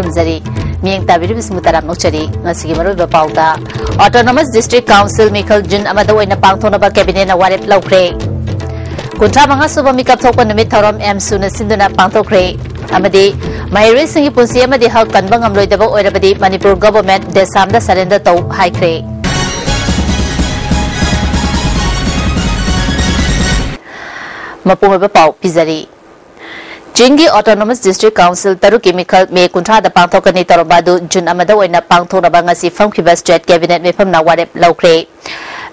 खुमजरी मैं ताबीर मुताराम नौचरी ऑटोनोमस डिस्ट्रिक काउंसिल मिखल जून अगर पाथों कैबिनेट वारेप लौरे कंथामा सूब मीकपोपरम एम सून पाथोरे मयूरी हक कनबद मनपुर गवर्नमेंट देसाम सरेंडर तौ हाई मपूब पाव पीजरी। Jingi Autonomous District Council Taru Chemical me kuntra da pangtho kani torobadu jun amada waina pangtho rabanga si phang khiba state cabinet me phamna ware laukre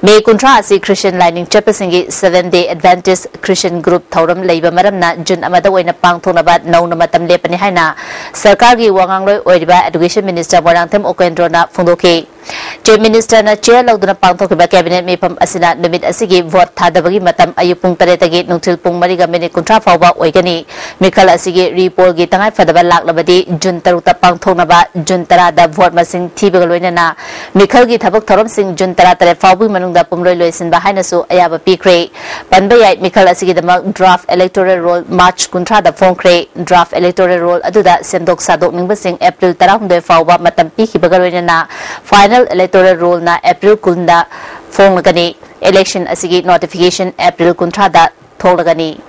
me kuntra si Christian Lining Chapasingi 7 day Adventist Christian Group thoram leiba maramna jun amada waina pangtho nabat nau nama tamle pani haina sarkar gi wangangloi oiriba education minister warangthem okendrona phundoke chief ꯃꯤꯅꯤꯁꯇꯔꯅ chair ꯂꯧꯗꯨꯅ ꯄꯥꯡꯊꯣꯛꯈꯤꯕ cabinet ꯃꯤꯐꯝ ꯑꯁꯤꯅ ꯅꯨꯃꯤꯠ ꯑꯁꯤꯒꯤ vote ꯊꯥꯗꯕꯒꯤ ꯃꯇꯝ ꯑꯌꯨꯛ ꯄꯨꯡ ꯇꯔꯦꯠꯇꯒꯤ ꯅꯨꯡꯊꯤꯜ ꯄꯨꯡ ꯃꯔꯤꯒ ꯃꯤꯅꯤꯠ ꯀꯨꯟꯊ꯭ꯔꯥ ꯐꯥꯎꯕ ꯑꯣꯏꯒꯅꯤ ꯃꯤꯈꯜ ꯑꯁꯤꯒꯤ ꯔꯤꯄꯣꯜꯒꯤ ꯇꯉꯥꯏꯐꯗꯕ ꯂꯥꯛꯂꯕꯗꯤ ꯖꯨꯟ ꯇꯔꯨꯛꯇ ꯄꯥꯡꯊꯣꯛꯅꯕ ꯖꯨꯟ ꯇꯔꯥꯗ ꯚꯣꯠ ꯃꯁꯤꯡ ꯊꯤꯕꯒ ꯂꯣꯏꯅꯅ ꯃꯤꯈꯜꯒꯤ ꯊꯕꯛ ꯊꯧꯔꯝꯁꯤꯡ ꯖꯨꯟ ꯇꯔꯥ ꯇꯔꯦꯠ ꯐꯥꯎꯕꯒꯤ ꯃꯅꯨꯡꯗ ꯄꯨꯝꯂꯣꯏ ꯂꯣꯏꯁꯤꯟꯕ ꯍꯥꯏꯅꯁꯨ ꯑꯌꯥꯕ ꯄꯤꯈ꯭ꯔꯦ ꯄꯟꯕ ꯌꯥꯏ ꯃꯤꯈꯜ ꯑꯁꯤꯒꯤꯗꯃꯛ ꯗ꯭ꯔꯥꯐ ꯏꯂꯦꯛꯇꯣꯔꯦꯜ ꯔꯣꯜ ꯃꯥꯔꯆ ꯀꯨꯟꯊ꯭ꯔꯥꯗ ꯐꯣꯡꯈ꯭ꯔꯦ ꯗ꯭ꯔꯥꯐ ꯏꯂꯦꯛꯇꯣꯔꯦꯜ ꯔꯣꯜ ꯑꯗꯨꯗ ꯁꯦꯝꯗꯣꯛ ꯁꯥꯗꯣꯛꯅꯤꯡꯕꯁꯤꯡ ꯑꯦꯄ꯭ꯔꯤꯜ ꯇꯔꯥꯍꯨꯝꯗꯣꯏ ꯐꯥꯎꯕ ꯃꯇꯝ ꯄꯤꯈꯤꯕꯒ ꯂꯣꯏꯅꯅ final national electoral roll na april kunda phone lagani. Election asigi notification april kunthra da thol lagani.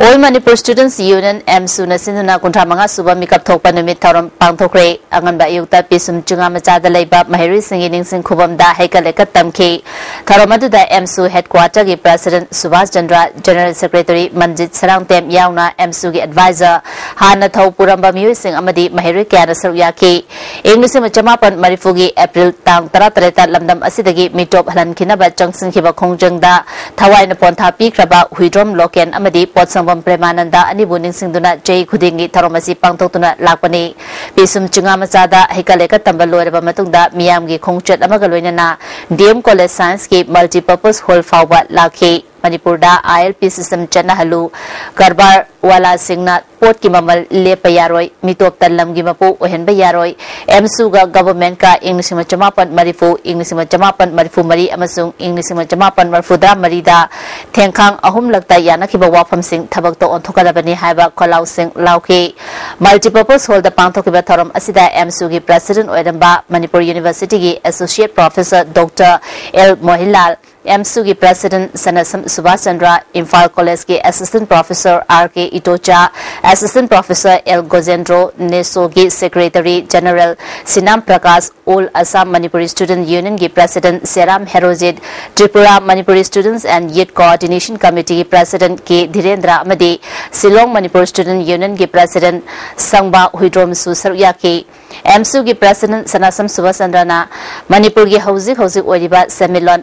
All Manipur students union M सुना सिंधुना कुंठा मंगा सुबह मिकअप थोप निमित थौरम पांथोखरे अंगनबा अयुक्ता पिसुम चुंगा मचादा लेबा महिरी सिंह निंगसिंग खुबमदा हैकलेक तमखे थौरम अदुदा एम सु हेडक्वार्टर की president Subhash Chandra general secretary Manjit Sarangthem याउना AMSU की एडवाइजर हाना थौ पुरंबा मियुई सिंह अमदी महिरी क्याना सरुक याखी इंग्लिश में चमापन मरिफुगी अप्रैल तांग तरा तरेता लमदम असिदगी मिटोप हलनखिनबा चंगसिंखिबा खोंजंगदा थवाइना पोंथा पीख्रबा हुइड्रोम लोकेन अमदी पोत्संग संगम प्रेमानंद अनिबु निंसिंगदुना जय खुदिंगी थरोमसी पांगतोक्तुना लाकपनी sangbam premananda ani buning sing duna jai khuding gi tharom pangtok tuna lakpani bisum chunga masada jada hekale ka ba matung da miyam gi khongchat ama na dm college science ki multi purpose hall fawat lakhi लेप यारोय मितोप तलम की मपो ओहन यारोय एमसु गा government का English में चमापन मरिफु English में चमापन मरिफु मरी English में चमापन मरफुदा मरीदा थेंखांग अहुम लगता यानखिबा वाफम सिंग थबक तो ओंथोकदबनी हाइबा खोलाउ सिंग लाउखी मल्टीपर्पज हॉल द पांथोकिबा थरम असिदा एमसु की प्रेसिडेंट मणिपुर यूनिवर्सिटी की associate professor doctor L Mohilal AMSU की प्रेसिडेंट सनसम सुभाष चंद्र इम्फाल कॉलेज के assistant professor R K Itocha assistant professor L Gojendro NESO की secretary general Sinam Prakash all Assam Manipuri student union की president Seram Herojit Tripura Manipuri students and youth coordination committee की president K Dhirendra अमदी Shillong Manipur student union की president Sangba Huidrom सुसरुया की AMSU की president Sanasam Subhash चंद्रना मणिपुर की हौजिक हौजिक सेमिलोन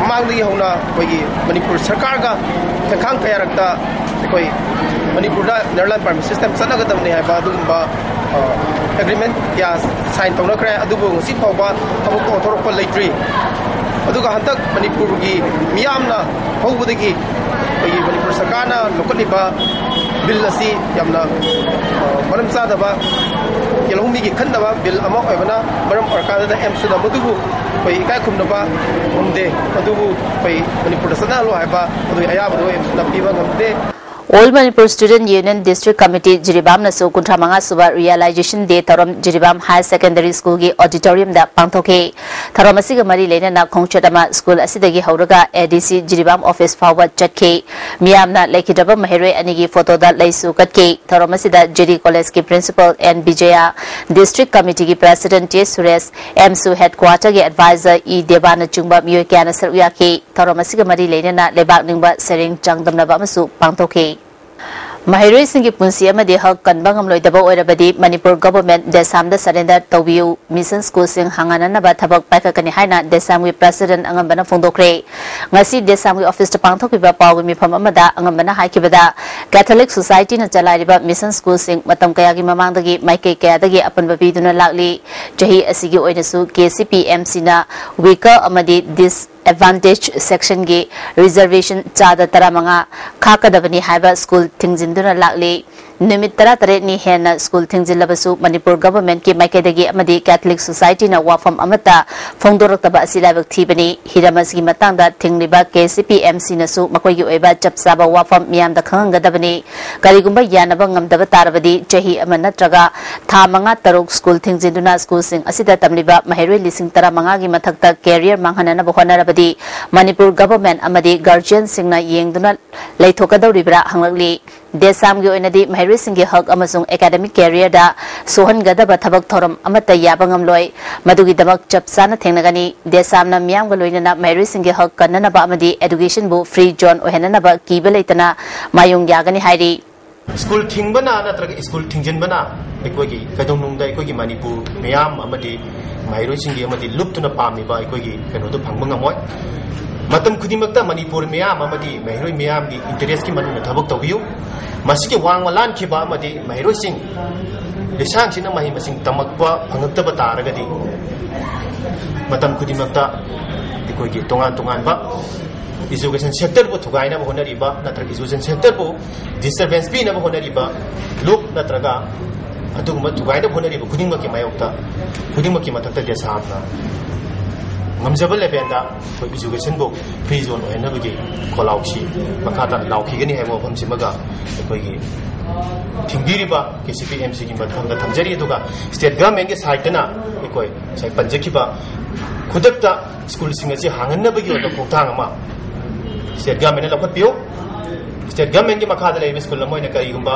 ꯃꯃꯥꯡꯗꯒꯤ ꯍꯧꯅ ꯑꯩꯈꯣꯏꯒꯤ ꯃꯅꯤꯄꯨꯔ ꯁꯔꯀꯥꯔꯒ ꯈꯣꯡꯊꯥꯡ ꯀꯌꯥꯔꯛꯇ ꯑꯩꯈꯣꯏ ꯃꯅꯤꯄꯨꯔꯗ ꯅꯦꯔꯂꯥꯏꯟ ꯄꯥꯔꯃꯤꯠ ꯁꯤꯁꯇꯦꯝ ꯆꯠꯅꯒꯗꯕꯅꯤ ꯍꯥꯏꯕ ꯑꯗꯨꯒꯨꯝꯕ ꯑꯦꯒ꯭ꯔꯤꯃꯦꯟ ꯀꯌꯥ ꯁꯥꯏꯟ ꯇꯧꯅꯈ꯭ꯔꯦ ꯑꯗꯨꯕꯨ ꯉꯁꯤ ꯐꯥꯎꯕ ꯊꯕꯛ ꯑꯣꯟꯊꯣꯔꯛꯄ ꯂꯩꯇ꯭ꯔꯤ ꯑꯗꯨꯒ ꯍꯟꯗꯛ ꯃꯅꯤꯄꯨꯔꯒꯤ ꯃꯤꯌꯥꯝꯅ ꯍꯧꯕꯗꯒꯤ ꯑꯩꯈꯣꯏꯒꯤ ꯃꯅꯤꯄꯨꯔ ꯁꯔꯀꯥꯔꯅ ꯂꯧꯈꯠꯂꯤꯕ bil asi yamna maram sadaba khumnaba umde adubu pai manipur sana lo haiba adu ayaba All Manipur Student Union District Committee Jiribam na su kuntra manga suba realization day tarom Jiribam High Secondary School gi auditorium da pangthoke tarom asiga mari lena na Khongchatama school asidagi hauraga ADC Jiribam office forward chatke miyam na lekidaba maherwe anigi photo da laisu katke tarom asida JD College ki principal N Bijaya District Committee ki President T Suresh MSU headquarter gi advisor E Devana chungba miyo kyana saruya ke asiga mari lena na lebak ningba sering changdamna ba masu pangthoke ꯃꯍꯩꯔꯣꯏꯁꯤꯡꯒꯤ ꯄꯨꯟꯁꯤ ꯑꯃꯗꯤ ꯍꯛ ꯀꯟꯕ ꯉꯝꯂꯣꯏꯗꯕ ꯑꯣꯏꯔꯕꯗꯤ Manipur government ꯗꯦꯁꯥꯝꯗ surrender ꯇꯧꯕꯤꯌꯨ mission ꯁ꯭ꯀꯨꯜꯁꯤꯡ ꯍꯥꯡꯍꯟꯅꯅꯕ ꯊꯕꯛ ꯄꯥꯏꯈꯠꯀꯅꯤ ꯍꯥꯏꯅ ꯗꯦꯁꯥꯝꯒꯤ ꯄ꯭ꯔꯁꯤꯗꯦꯟꯠ ꯑꯉꯝꯕꯅ ꯐꯣꯡꯗꯣꯛꯈ꯭ꯔꯦ ꯉꯁꯤ ꯗꯦꯁꯥꯝꯒꯤ ꯑꯣꯐꯤꯁꯇ ꯄꯥꯡꯊꯣꯛꯈꯤꯕ ꯄꯥꯎꯒꯤ ꯃꯤꯐꯝ ꯑꯃꯗ ꯑꯉꯝꯕꯅ ꯍꯥꯏꯈꯤꯕꯗ ꯀꯦꯊꯣꯂꯤꯛ ꯁꯣꯁꯥꯏꯇꯤꯅ ꯆꯂꯥꯏꯔꯤꯕ ꯃꯤꯁꯟ ꯁ꯭ꯀꯨꯜꯁꯤꯡ ꯃꯇꯝ ꯀꯌꯥꯒꯤ ꯃꯃꯥꯡꯗꯒꯤ ꯃꯥꯏꯀꯩ ꯀꯌꯥꯗꯒꯤ ꯑꯄꯟꯕ ꯄꯤꯗꯨꯅ ꯂꯥꯛꯂꯤ ꯆꯍꯤ ꯑꯁꯤꯒꯤ ꯑꯣꯏꯅꯁꯨ ꯀꯦꯁꯤꯄꯤꯑꯦꯝꯁꯤꯅ ꯋꯤꯀꯔ ꯑꯃꯗꯤ ꯗꯤꯁ advantage section gi reservation cha da tara manga khakadabani haiba school thingjindura lakli निमित्त हेन स्कूल थीजिलू मनपुर गवर्नमेंट की मैकेदी कैथलिक सोसाइटी वफम फोंदरक्त हिम की के सी पी एम सिंह चप चाब वफम मामद खादबी कहींगब यादव तारबी चही नगर था मा तरुक स्कूल थीजिंदना स्कूल तमीब महरो लिंग तरह मंगा की मधक् कैरियर मांगना होनाबी मणिपुर गवर्नमेंट गार्जियन सिंह येंगदना लेथोदरा देश की महरो हक अमसुंग एकेडमिक कैरियर दा सोहनगदब थबक थोरम अमत याब ngamloi madुगी दमक चपसाना थेंगनगनी देसामना मियाम गलोइना महरुसिंगी हक एजुकेशन बु फ्री मणिपुर मियाम अमदी महरुसिंगी अमदी लुप्तुना पामिबा अखोगी कनोदो फंगबा ngamoi ꯃꯇꯝ ꯈꯨꯗꯤꯡꯃꯛꯇ ꯃꯅꯤꯄꯨꯔ ꯃꯤꯌꯥꯝ ꯑꯃꯗꯤ ꯃꯍꯩꯔꯣꯏ ꯃꯤꯌꯥꯝꯒꯤ ꯏꯟꯇꯔꯦꯁꯀꯤ ꯃꯅꯨꯡꯗ ꯊꯕꯛ ꯇꯧꯕꯤꯌꯨ ꯃꯁꯤꯒꯤ ꯋꯥꯡꯃ ꯂꯥꯟꯈꯤꯕ ꯑꯃꯗꯤ ꯃꯍꯩꯔꯣꯏꯁꯤꯡ ꯂꯤꯁꯥꯡꯁꯤꯅ ꯃꯍꯩ ꯃꯁꯤꯡ ꯇꯝꯃꯛꯄ ꯐꯪꯉꯛꯇꯕ ꯇꯥꯔꯒꯗꯤ ꯃꯇꯝ ꯈꯨꯗꯤꯡꯃꯛꯇ ꯑꯩꯈꯣꯏꯒꯤ ꯇꯣꯉꯥꯟ ꯇꯣꯉꯥꯟꯕ ꯏꯖꯨꯀꯦꯁꯟ ꯁꯦꯛꯇꯔꯕꯨ ꯊꯨꯒꯥꯏꯅꯕ ꯍꯣꯠꯅꯔꯤꯕ ꯅꯠꯇ꯭ꯔꯒ ꯏꯖꯨꯀꯦꯁꯟ ꯁꯦꯛꯇꯔꯕꯨ ꯗꯤꯁꯇꯔꯕꯦꯟꯁ ꯄꯤꯅꯕ ꯍꯣꯠꯅꯔꯤꯕ ꯂꯨꯞ ꯅꯠꯇ꯭ꯔꯒ ꯑꯗꯨꯒꯨꯝꯕ ꯊꯨꯒꯥꯏꯅꯕ ꯍꯣꯠꯅꯔꯤꯕ ꯈꯨꯗꯤꯡꯃꯛꯀꯤ ꯃꯥꯌꯣꯛꯇ ꯈꯨꯗꯤꯡꯃꯛꯀꯤ ꯃꯊꯛꯇ ꯗꯦꯁꯥꯝꯅ ꯉꯝꯖꯕ ꯂꯦꯚꯦꯜꯗ ꯑꯩꯈꯣꯏ ꯏꯖꯨꯀꯦꯁꯟꯕꯨ ꯐ꯭ꯔꯤ ꯖꯣꯟ ꯑꯣꯏꯍꯟꯅꯕꯒꯤ ꯈꯣꯜꯂꯥꯎꯁꯤ ꯃꯈꯥ ꯇꯥꯅ ꯂꯥꯎꯈꯤꯒꯅꯤ ꯍꯥꯏꯕ ꯋꯥꯐꯝꯁꯤꯃꯒ ꯑꯩꯈꯣꯏꯒꯤ ꯊꯤꯡꯕꯤꯔꯤꯕ ꯀꯦ ꯁꯤ ꯄꯤ ꯑꯦꯝ ꯁꯤꯒꯤ ꯃꯐꯝꯗ ꯊꯝꯖꯔꯤ ꯑꯗꯨꯒ ꯁ꯭ꯇꯦꯠ ꯒꯚꯔꯟꯃꯦꯟꯠꯀꯤ ꯁꯥꯏꯠꯇꯅ ꯑꯩꯈꯣꯏ ꯉꯁꯥꯏ ꯄꯟꯖꯈꯤꯕ ꯈꯨꯗꯛꯇ ꯁ꯭ꯀꯨꯜꯁꯤꯡ ꯑꯁꯤ ꯍꯥꯡꯍꯟꯅꯕꯒꯤ ꯑꯣꯏꯕ ꯈꯣꯡꯊꯥꯡ ꯑꯃ ꯁ꯭ꯇꯦꯠ ꯒꯚꯔꯟꯃꯦꯟꯠꯅ ꯂꯧꯈꯠꯄꯤꯌꯨ ꯁ꯭ꯇꯦꯠ ꯒꯚꯔꯟꯃꯦꯟꯠꯀꯤ ꯃꯈꯥꯗ ꯂꯩꯔꯤꯕ ꯁ꯭ꯀꯨꯜ ꯑꯃ ꯑꯣꯏꯅ ꯀꯔꯤꯒꯨꯝꯕ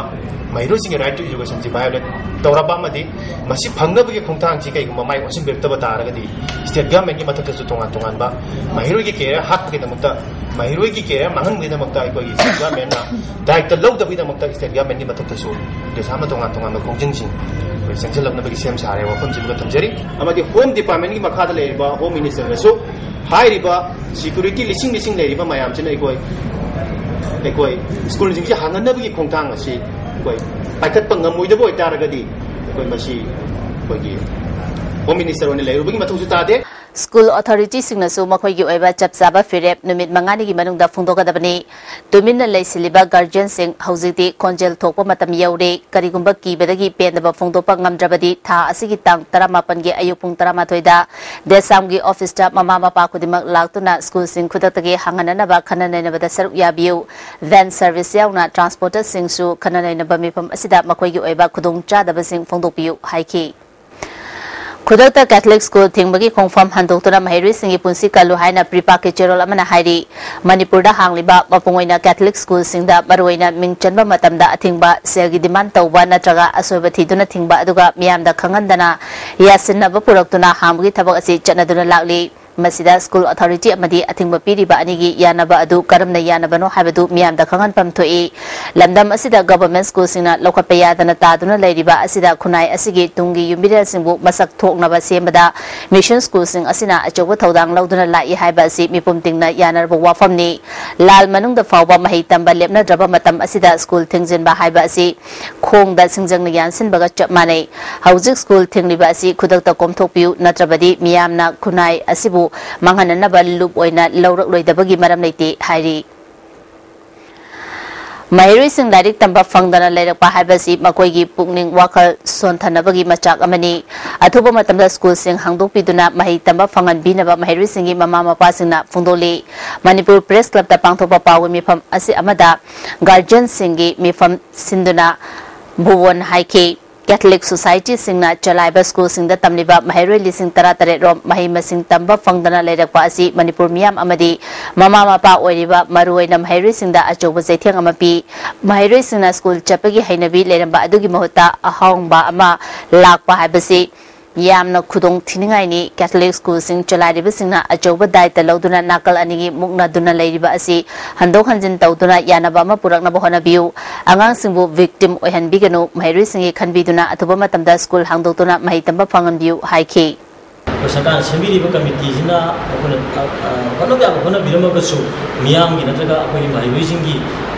ꯃꯍꯩꯔꯣꯏꯁꯤꯡꯒꯤ ꯔꯥꯏꯠ ꯇꯨ ꯏꯖꯨꯀꯦꯁꯟꯁꯤ ꯚꯥꯏꯑꯣꯂꯦꯠ ꯇꯧꯔꯕ ꯑꯃꯗꯤ ꯃꯁꯤ ꯐꯪꯅꯕꯒꯤ ꯈꯣꯡꯊꯥꯡꯁꯤ ꯀꯩꯒꯨꯝꯕ ꯃꯥꯏ ꯑꯣꯟꯁꯤꯟꯕꯤꯔꯛꯇꯕ ꯇꯥꯔꯒꯗꯤ ꯁ꯭ꯇꯦꯠ ꯒꯚꯔꯟꯃꯦꯟꯠꯀꯤ ꯃꯊꯛꯇꯁꯨ ꯇꯣꯉꯥꯟ ꯇꯣꯉꯥꯟꯕ ꯃꯍꯩꯔꯣꯏꯒꯤ ꯀꯦꯔꯤꯌꯔ ꯍꯥꯠꯄꯒꯤꯗꯃꯛꯇ ꯃꯍꯩꯔꯣꯏꯒꯤ ꯀꯦꯔꯤꯌꯔ ꯃꯥꯡꯍꯟꯕꯒꯤꯗꯃꯛꯇ ꯑꯩꯈꯣꯏꯒꯤ ꯁ꯭ꯇꯦꯠ ꯒꯚꯔꯟꯃꯦꯟꯠꯅ ꯗꯥꯏꯔꯦꯛꯇ ꯂꯧꯗꯕꯒꯤꯗꯃꯛꯇ ꯁ꯭ꯇꯦꯠ ꯒꯚꯔꯟꯃꯦꯟꯠꯀꯤ ꯃꯊꯛꯇꯁꯨ ꯗꯦꯁꯥꯝꯅ ꯇꯣꯉꯥꯟ ꯇꯣꯉꯥꯟꯕ ꯈꯣꯡꯖꯪꯁꯤꯡ ꯑꯩꯈꯣꯏ ꯆꯪꯁꯤꯜꯂꯛꯅꯕꯒꯤ ꯁꯦꯝ ꯁꯥꯔꯦ ꯋꯥꯐꯝꯁꯤꯃꯒ ꯊꯝꯖꯔꯤ ꯑꯃꯗꯤ ꯍꯣꯝ ꯗꯤꯄꯥꯔꯠꯃꯦꯟꯠꯀꯤ ꯃꯈꯥꯗ ꯂꯩꯔꯤꯕ ꯍꯣꯝ ꯃꯤꯅꯤꯁꯇꯔꯅꯁꯨ ꯍꯥꯏꯔꯤꯕ ꯁꯤꯀꯨꯔꯤꯇꯤ ꯂꯤꯁꯤꯡ ꯂꯤꯁꯤꯡ ꯂꯩꯔꯤꯕ ꯃꯌꯥꯝꯁꯤꯅ ꯑꯩꯈꯣꯏ 那个是可能就是行到那边去空堂是，个，白个本个每都不会打那个的，个么是，个个。फुंदोगदबनी तुमिन लैसिलिबा गार्जियन सिंग हौजिति खोंजेल थोकपा मतम यौरे करिगुंबा कीबदगी पेंदबा फुंदोपा ngamdrabadi tha asigi tang 18 gi ayuk pung 13 da desam gi office ta mama mapa kudimak laktuna school sing khudatagi hanganana ba khananaina bada saruk yabiu van service yauna transporter sing su khananaina ba mipam asida makoi gi oiba khudung cha daba sing fongdopiu haiki खुदक्त Catholic school थिंबगी खोंफम हंदोक्तुना महैरुसिंगी पुंसी कलु हाइना प्रिपा के चेरोल अमना हाइरी मणिपुर दा हांगलिबा मपुंगोइना कैथलिक स्कूल सिंगदा मरुइना मिंगचनबा मतमदा अथिंगबा सेलगी डिमांड तौबा नत्रगा असोबा थिदुना थिंगबा अदुगा मियामदा खंगंदना यासिनबा पुरक्तुना हांबगी थबक असि चनदुना लाक्ली ꯃꯁꯤꯗ ꯁ꯭ꯀꯨꯜ ꯑꯣꯊꯣꯔꯤꯇꯤ ꯑꯃꯗꯤ ꯑꯊꯤꯡꯕ ꯄꯤꯔꯤꯕ ꯑꯅꯤꯒꯤ ꯌꯥꯅꯕ ꯑꯗꯨ ꯀꯔꯝꯅ ꯌꯥꯅꯕꯅꯣ ꯍꯥꯏꯕꯗꯨ ꯃꯤꯌꯥꯝꯗ ꯈꯪꯍꯟꯐꯝ ꯊꯣꯛꯏ ꯂꯝꯗꯝ ꯑꯁꯤꯗ ꯒꯚꯔꯟꯃꯦꯟꯠ ꯁ꯭ꯀꯨꯜꯁꯤꯡꯅ ꯂꯧꯈꯠꯄ ꯌꯥꯗꯅ ꯇꯥꯗꯨꯅ ꯂꯩꯔꯤꯕ ꯑꯁꯤꯗ ꯈꯨꯟꯅꯥꯏ ꯑꯁꯤꯒꯤ ꯇꯨꯡꯒꯤ ꯌꯨꯝꯕꯤꯔꯦꯜꯁꯤꯡꯕꯨ ꯃꯁꯛ ꯊꯣꯛꯅꯕ ꯁꯦꯝꯕꯗ ꯃꯤꯁꯟ ꯁ꯭ꯀꯨꯜꯁꯤꯡ ꯑꯁꯤꯅ ꯑꯆꯧꯕ ꯊꯧꯗꯥꯡ ꯂꯧꯗꯨꯅ ꯂꯥꯛꯏ ꯍꯥꯏꯕ ꯑꯁꯤ ꯃꯤꯄꯨꯝ ꯇꯤꯡꯅ ꯌꯥꯅꯔꯕ ꯋꯥꯐꯝꯅꯤ ꯂꯥꯜ ꯃꯅꯨꯡꯗ ꯐꯥꯎꯕ ꯃꯍꯩ ꯇꯝꯕ ꯂꯦꯞꯅꯗ꯭ꯔꯕ ꯃꯇꯝ ꯑꯁꯤꯗ ꯁ꯭ꯀꯨꯜ ꯊꯤꯡꯖꯤꯟꯕ ꯍꯥꯏꯕ ꯑꯁꯤ ꯈꯣꯡꯗ ꯁꯤꯡꯖꯪꯅ ꯌꯥꯟꯁꯤꯟꯕꯒ ꯆꯞ ꯃꯥꯟꯅꯩ ꯍꯧꯖꯤꯛ ꯁ꯭ꯀꯨꯜ ꯊꯤꯡꯂꯤꯕ ꯑꯁꯤ ꯈꯨꯗꯛꯇ ꯀꯣꯝꯊꯣꯛꯄꯤꯌꯨ ꯅꯠꯇ꯭ꯔꯕꯗꯤ ꯃꯤꯌꯥꯝꯅ ꯈꯨꯟꯅꯥꯏ ꯑꯁꯤꯕꯨ ꯃꯥꯡꯍꯟꯅ ꯆꯠꯅꯕ ꯂꯨꯞ ꯑꯣꯏꯅ ꯂꯧꯔꯛꯂꯣꯏꯗꯕꯒꯤ ꯃꯔꯝ ꯂꯩꯇꯦ ꯍꯥꯏꯔꯤ ꯃꯍꯩꯔꯣꯏꯁꯤꯡ ꯂꯥꯏꯔꯤꯛ ꯇꯝꯕ ꯐꯪꯗꯅ ꯂꯩꯔꯛꯄ ꯍꯥꯏꯕꯁꯤ ꯃꯈꯣꯏꯒꯤ ꯄꯨꯛꯅꯤꯡ ꯋꯥꯈꯜ ꯁꯣꯟꯊꯅꯕꯒꯤ ꯃꯆꯥꯛ ꯑꯃꯅꯤ ꯑꯊꯨꯕ ꯃꯇꯝꯗ ꯁ꯭ꯀꯨꯜꯁꯤꯡ ꯍꯥꯡꯗꯣꯛꯄꯤꯗꯨꯅ ꯃꯍꯩ ꯇꯝꯕ ꯐꯪꯍꯟꯕꯤꯅꯕ ꯃꯍꯩꯔꯣꯏꯁꯤꯡꯒꯤ ꯃꯃꯥ ꯃꯄꯥꯁꯤꯡꯅ ꯐꯣꯡꯗꯣꯛꯂꯤ ꯃꯅꯤꯄꯨꯔ ꯄ꯭ꯔꯦꯁ ꯀ꯭ꯂꯕꯇ ꯄꯥꯡꯊꯣꯛꯄ ꯄꯥꯎꯒꯤ ꯃꯤꯐꯝ ꯑꯁꯤ ꯑꯃꯗ ꯒꯥꯔꯖꯤꯌꯟꯁꯤꯡꯒꯤ ꯃꯤꯐꯝ ꯁꯤꯟꯗꯨꯅ ꯚꯨꯕꯣꯟ ꯍꯥꯏꯈꯤ कैथलिक सोसाइटी चलाइब स्कूल सिंगदा महरू महैरोय लिसिंग तरा तरे रोम मही मसिंग तंबा ममा मापा ओइरिबा मरुओइना महैरोय सिंगदा अचौब अमपि महैरोय सिंगना स्कूल चपगी हैनबी लेरंबा अमा लाकपा हाइबसि ꯌꯥꯝꯅ ꯈꯨꯗꯣꯡ ꯊꯤꯅꯤꯡꯉꯥꯏꯅꯤ ꯀꯦꯊꯣꯂꯤꯛ ꯁ꯭ꯀꯨꯜꯁꯤꯡ ꯆꯂꯥꯏꯔꯤꯕꯁꯤꯡꯅ ꯑꯆꯧꯕ ꯗꯥꯏꯇ ꯂꯧꯗꯨꯅ ꯅꯥꯀꯜ ꯑꯅꯤꯒꯤ ꯃꯨꯛꯅꯗꯨꯅ ꯂꯩꯔꯤꯕ ꯑꯁꯤ ꯍꯟꯗꯣꯛ ꯍꯟꯖꯤꯟ ꯇꯧꯗꯨꯅ ꯌꯥꯅꯕ ꯑꯃ ꯄꯨꯔꯛꯅꯕ ꯍꯣꯠꯅꯕꯤꯌꯨ ꯑꯉꯥꯡꯁꯤꯡꯕꯨ victim ꯑꯣꯏꯍꯟꯕꯤꯒꯅꯨ ꯃꯍꯩꯔꯣꯏꯁꯤꯡꯒꯤ ꯈꯟꯕꯤꯗꯨꯅ ꯑꯊꯨꯕ ꯃꯇꯝꯗ ꯁ꯭ꯀꯨꯜ ꯍꯥꯡꯗꯣꯛꯇꯨꯅ ꯃꯍꯩ ꯇꯝꯕ ꯐꯪꯍꯟꯕꯤꯌꯨ ꯍꯥꯏꯈꯤ सरकार सेमीब कमिटीना होनब याब होनबीरमगसु मियामगी नत्रगा अखोई महैबीसिंगी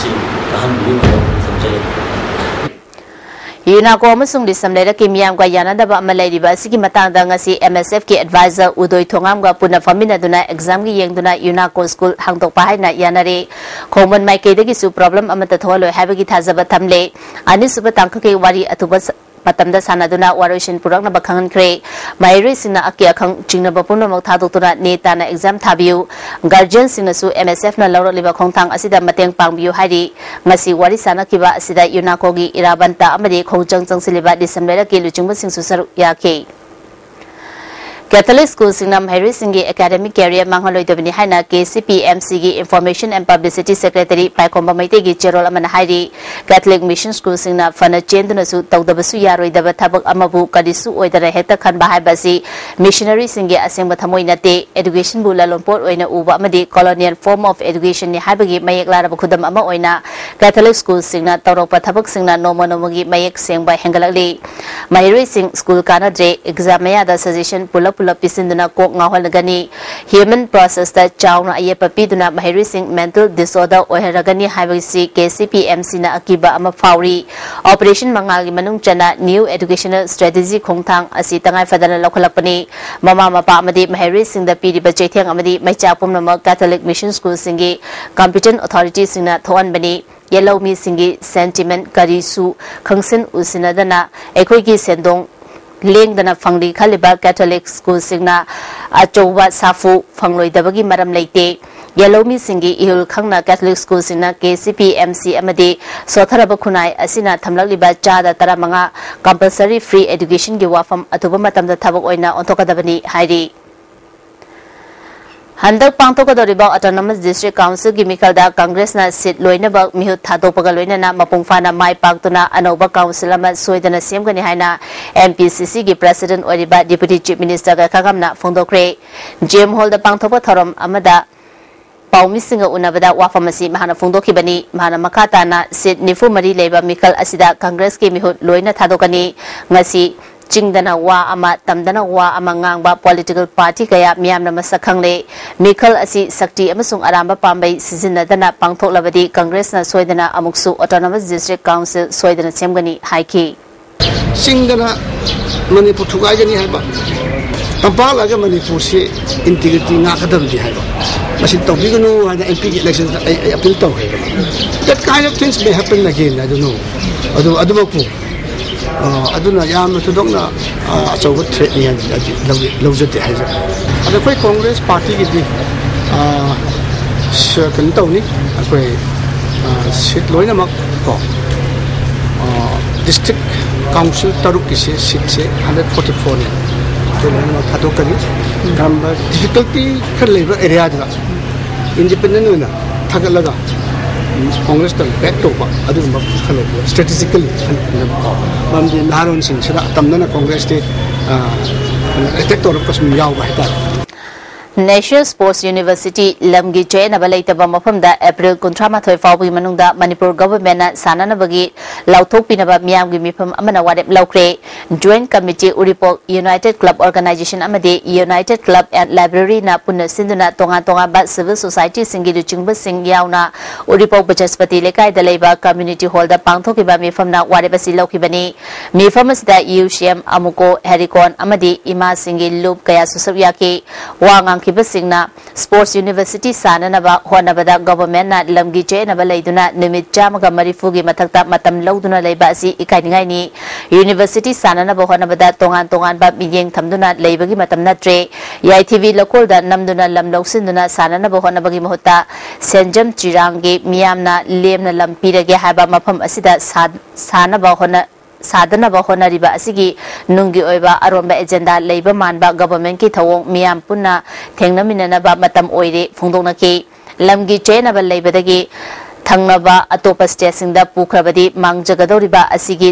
sin ka han bi ma sam jale Yuna ko amasung disam lera kimiyam kwa yana daba amalai riba siki matangda nga si MSF ki advisor udoi thongam ga puna famina duna exam gi yeng duna yuna ko school hangtok pa hai na yana re khomon mai ke degi su problem amata tholoi habagi thajaba thamle ani suba tangka ke wari atuba matamda sanaduna warushin purakna bakhangan kre mairi sina akya khang chingna bapuna mak thadu tuna neta na exam thabiu guardian sina su msf na lawro liba khongthang asida mateng pangbiu hari ngasi wari sana kiba asida yuna kogi irabanta amade khongchang chang siliba december ki luchungba sing su saru yake Catholic School Singnam Harry Singhi Academic Career Mangaloi Dobini Haina KCPMC gi Information and Publicity Secretary Paikomba Maite gi Cherol Amana Hairi Catholic Mission School Singna Fana Chenduna su Tawdabasu Yaroi Daba Thabak Amabu Kadisu Oidara Heta Khan Bahai Basi Missionary Singhi Asengba Thamoi Nate Education Bu Lalompor Oina Uba Amadi Colonial Form of Education ni Haibagi Mayek Laraba Khudam Ama Oina Catholic School Singna Tawrokpa Thabak Singna Noma Nomagi Mayek Sengba Hengalakli Mahiroi Sing School Kanadre Exam Mayada Suggestion Pulap pulap pisinduna kok ngahol gani human process ta chauna aye papi duna mahiri sing mental disorder oheragani haibisi KCPMC na akiba ama fauri operation mangal gi manung chana new educational strategy khongthang asi tangai fadana lokholapani mama mapa amadi mahiri sing da pidi bache theng amadi maicha pum nama catholic mission school singi competent authority singna thoan bani yellow mi singi sentiment kari su khangsin usinadana ekoi gi sendong ꯂꯦꯡꯗꯅ ꯐꯪꯂꯤ ꯈꯜꯂꯤꯕ Catholic ꯁ꯭ꯀꯨꯜꯁꯤꯡꯅ ꯑꯆꯧꯕ ꯁꯥꯐꯨ ꯐꯪꯂꯣꯏꯗꯕꯒꯤ ꯃꯔꯝ ꯂꯩꯇꯦ ꯌꯦꯜꯂꯧꯃꯤꯁꯤꯡꯒꯤ ꯏꯍꯨꯜ ꯈꯪꯅ Catholic ꯁ꯭ꯀꯨꯜꯁꯤꯡꯅ K C P M C ꯑꯃꯗꯤ ꯁꯣꯊꯔꯕ ꯈꯨꯟꯅꯥꯏ ꯑꯁꯤꯅ ꯊꯝꯂꯛꯂꯤꯕ ꯆꯥꯗ ꯇꯔꯥꯃꯉꯥ ꯀꯝꯄꯜꯁꯔꯤ ꯐ꯭ꯔꯤ ꯑꯦꯗꯨꯀꯦꯁꯟꯒꯤ ꯋꯥꯐꯝ ꯑꯊꯨꯕ ꯃꯇꯝꯗ ꯊꯕꯛ ꯑꯣꯏꯅ ꯑꯣꯟꯊꯣꯛꯀꯗꯕꯅꯤ ꯍꯥꯏꯔꯤ ꯍꯟꯗꯛ ꯄꯥꯡꯊꯣꯛꯀꯗꯧꯔꯤꯕ ꯑꯣꯇꯣꯅꯣꯃꯁ ꯗꯤꯁꯇ꯭ꯔꯤꯛ ꯀꯥꯎꯟꯁꯤꯜꯒꯤ ꯃꯤꯈꯜꯗ ꯀꯪꯒ꯭ꯔꯦꯁꯅ ꯁꯤꯠ ꯂꯣꯏꯅꯃꯛ ꯃꯤꯍꯨꯠ ꯊꯥꯗꯣꯛꯄꯒ ꯂꯣꯏꯅꯅ ꯃꯄꯨꯡ ꯐꯥꯅ ꯃꯥꯏ ꯄꯥꯛꯇꯨꯅ ꯑꯅꯧꯕ ꯀꯥꯎꯟꯁꯤꯜ ꯑꯃ ꯁꯣꯏꯗꯅ ꯁꯦꯝꯒꯅꯤ ꯍꯥꯏꯅ ꯑꯦꯝꯄꯤꯁꯤꯁꯤꯒꯤ ꯄ꯭ꯔꯁꯤꯗꯦꯟꯠ ꯑꯣꯏꯔꯤꯕ ꯗꯤꯄꯨꯇꯤ ꯆꯤꯞ ꯃꯤꯅꯤꯁꯇꯔꯒ ꯈꯪꯒꯝꯅ ꯐꯣꯡꯗꯣꯛꯈ꯭ꯔꯦ ꯖꯦꯝ ꯍꯣꯜꯗ ꯄꯥꯡꯊꯣꯛꯄ ꯊꯧꯔꯝ ꯑꯃꯗ ꯄꯥꯎꯃꯤꯁꯤꯡꯒ ꯎꯅꯕꯗ ꯋꯥꯐꯝ ꯑꯁꯤ ꯃꯍꯥꯛꯅ ꯐꯣꯡꯗꯣꯛꯈꯤꯕꯅꯤ ꯃꯍꯥꯛꯅ ꯃꯈꯥ ꯇꯥꯅ ꯁꯤꯠ ꯅꯤꯐꯨ ꯃꯔꯤ ꯂꯩꯕ ꯃꯤꯈꯜ ꯑꯁꯤꯗ ꯀꯪꯒ꯭ꯔꯦꯁꯀꯤ ꯃꯤꯍꯨꯠ ꯂꯣꯏꯅ ꯊꯥꯗꯣꯛꯀꯅꯤ ꯉꯁꯤ chingdana wa ama tamdana wa ama ngangba political party kaya miyamna masakhangle mikhal asi sakti amasung aramba pambai sizinadana pangthoklabadi congress na soidana amuksu autonomous district council soidana semgani haiki. Chingdana manipur thugai gani haiba. Tampal aga manipur se integrity nga kadam di haiba. Masin tawbiganu hana mp election elections appeal taw that kind of things may happen again, i don't know. Adu adu aduna yamna tudokna achawa threat ni han laujate haja ada koi congress party gi di kan taw ni koi sit loina mak ko district council taruk ki se sit se 144 ni to loina mak thadok kani gram difficulty khar leba area da independent na thagalaga ꯀꯣꯡꯒ꯭ꯔꯦꯁꯇ ꯕꯦꯛ ꯇꯧꯕ ꯑꯗꯨꯒꯨꯝꯕ ꯈꯔ ꯂꯩꯕ ꯏꯁꯇ꯭ꯔꯦꯇꯤꯖꯤꯀꯦꯜꯂꯤ ꯈꯟꯅꯕꯀꯣ ꯃꯔꯝꯗꯤ ꯅꯍꯥꯔꯣꯟꯁꯤꯡꯁꯤꯗ ꯇꯝꯗꯅ ꯀꯣꯡꯒ꯭ꯔꯦꯁꯇꯤ attack ꯇꯧꯔꯛꯄ ꯁꯨꯝ ꯌꯥꯎꯕ ꯍꯥꯏꯇꯥꯔꯦ ꯅꯦꯁꯅꯦꯜ ꯁ꯭ꯄꯣꯔꯠꯁ ꯌꯨꯅꯤꯚꯔꯁꯤꯇꯤ ꯂꯝꯒꯤ ꯆꯌꯦꯠꯅꯕ ꯂꯩꯇꯕ ꯃꯐꯝꯗ ꯑꯦꯄ꯭ꯔꯤꯜ ꯀꯨꯟꯊ꯭ꯔꯥꯃꯥꯊꯣꯏ ꯐꯥꯎꯕꯒꯤ ꯃꯅꯨꯡꯗ ꯃꯅꯤꯄꯨꯔ ꯒꯚꯔꯟꯃꯦꯟꯠꯅ ꯁꯥꯟꯅꯅꯕꯒꯤ ꯂꯥꯎꯊꯣꯛꯄꯤꯅꯕ ꯃꯤꯌꯥꯝꯒꯤ ꯃꯤꯐꯝ ꯑꯃꯅ ꯋꯥꯔꯦꯞ ꯂꯧꯈ꯭ꯔꯦ join committee Uripok united club organisation ꯑꯃꯗꯤ ꯌꯨꯅꯥꯏꯇꯦꯗ ꯀ꯭ꯂꯕ ꯑꯦꯟ ꯂꯥꯏꯕ꯭ꯔꯦꯔꯤꯅ ꯄꯨꯟꯅ ꯁꯤꯟꯗꯨꯅ ꯇꯣꯉꯥꯟ ꯇꯣꯉꯥꯟꯕ ꯁꯤꯚꯤꯜ ꯁꯣꯁꯥꯏꯇꯤꯁꯤꯡꯒꯤ ꯂꯨꯆꯤꯡꯕꯁꯤꯡ ꯌꯥꯎꯅ ꯎꯔꯤꯄꯣꯛ ꯕꯆꯁꯄꯇꯤ ꯂꯩꯀꯥꯏꯗ ꯂꯩꯕ ꯀꯝꯃ꯭ꯌꯨꯅꯤꯇꯤ ꯍꯣꯜꯗ ꯄꯥꯡꯊꯣꯛꯈꯤꯕ ꯃꯤꯐꯝꯅ ꯋꯥꯔꯦꯞ ꯑꯁꯤ ꯂꯧꯈꯤꯕꯅꯤ ꯃꯤꯐꯝ ꯑꯁꯤꯗ ꯌꯨ ꯁꯤ ꯑꯦꯝ ꯑꯃꯨꯀꯣ ꯍꯦꯔꯤꯀꯣꯟ ꯑꯃꯗꯤ ꯏꯃꯥꯁꯤꯡꯒꯤ ꯂꯨꯞ ꯀꯌꯥꯁꯨ ꯁꯔꯨꯛ ꯌꯥꯈꯤ ꯋꯥ ꯉꯥꯡ ꯐꯪꯈꯤꯕꯁꯤꯡꯅ ꯁ꯭ꯄꯣꯔꯠꯁ ꯌꯨꯅꯤꯚꯔꯁꯤꯇꯤ ꯁꯥꯅꯅꯕ ꯍꯣꯠꯅꯕꯗ ꯒꯚꯔꯟꯃꯦꯟꯠꯅ ꯂꯝꯒꯤ ꯆꯌꯦꯠꯅꯕ ꯂꯩꯗꯨꯅ ꯅꯨꯃꯤꯠ ꯆꯥꯝꯃꯒ ꯃꯔꯤꯐꯨꯒꯤ ꯃꯊꯛꯇ ꯃꯇꯝ ꯂꯧꯗꯨꯅ ꯂꯩꯕ ꯑꯁꯤ ꯏꯀꯥꯏꯅꯤꯡꯉꯥꯏꯅꯤ ꯌꯨꯅꯤꯚꯔꯁꯤꯇꯤ ꯁꯥꯅꯅꯕ ꯍꯣꯠꯅꯕꯗ ꯇꯣꯉꯥꯟ ꯇꯣꯉꯥꯟꯕ ꯃꯤꯠꯌꯦꯡ ꯊꯝꯗꯨꯅ ꯂꯩꯕꯒꯤ ꯃꯇꯝ ꯅꯠꯇ꯭ꯔꯦ ꯌꯥꯏꯊꯤꯕꯤ ꯂꯧꯀꯣꯜꯗ ꯅꯝꯗꯨꯅ ꯂꯝ ꯂꯧꯁꯤꯟꯗꯨꯅ ꯁꯥꯅꯅꯕ ꯍꯣꯠꯅꯕꯒꯤ ꯃꯍꯨꯠꯇ ꯁꯦꯟꯖꯝ ꯆꯤꯔꯥꯡꯒꯤ ꯃꯤꯌꯥꯝꯅ ꯂꯦꯝꯅ ꯂꯝ ꯄꯤꯔꯒꯦ ꯍꯥꯏꯕ ꯃꯐꯝ ꯑꯁꯤꯗ ꯁꯥꯅꯕ ꯍꯣꯠꯅ साधनब होनरीब असिगी नुंगी ओइबा अरोंबा एजेंडा लेब मानबा गवर्नमेंट की थवों मियाम पुन्ना थेंगनमिननब मतम ओइरे फुंदोंनके लमगी चेनब लेबदगी थंगनबा अतोप स्टेटसिंगदा पुखरबदी मांगजगदौरिबा असिगी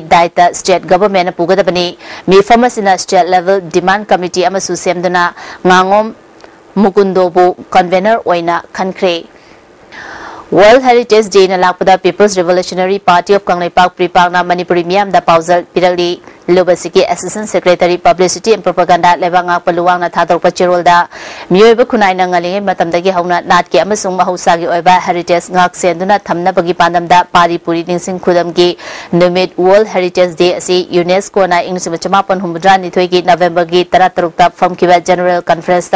स्टेट गवर्नमेंट पुगदबनी मिफमसिना state level demand committee AMSU सेमदुना nganगom कन्वेनर खनख्रे World Heritage Day na lakpada People's Revolutionary Party of Kangleipak Pripakna Manipuri miyam da pauzal pirali Lubasiki Assistant Secretary Publicity and Propaganda Lebanga Paluwang na thadok pa chirolda miyoiba kunay na ngalingi matamdagi hauna natki amasung mahusagi oiba heritage ngak senduna thamna bagi pandamda pari puri ningsing khudamgi numit World Heritage Day asi UNESCO na ing simachamapan humudra nithoigi November gi tara tarukta famkiba General Conference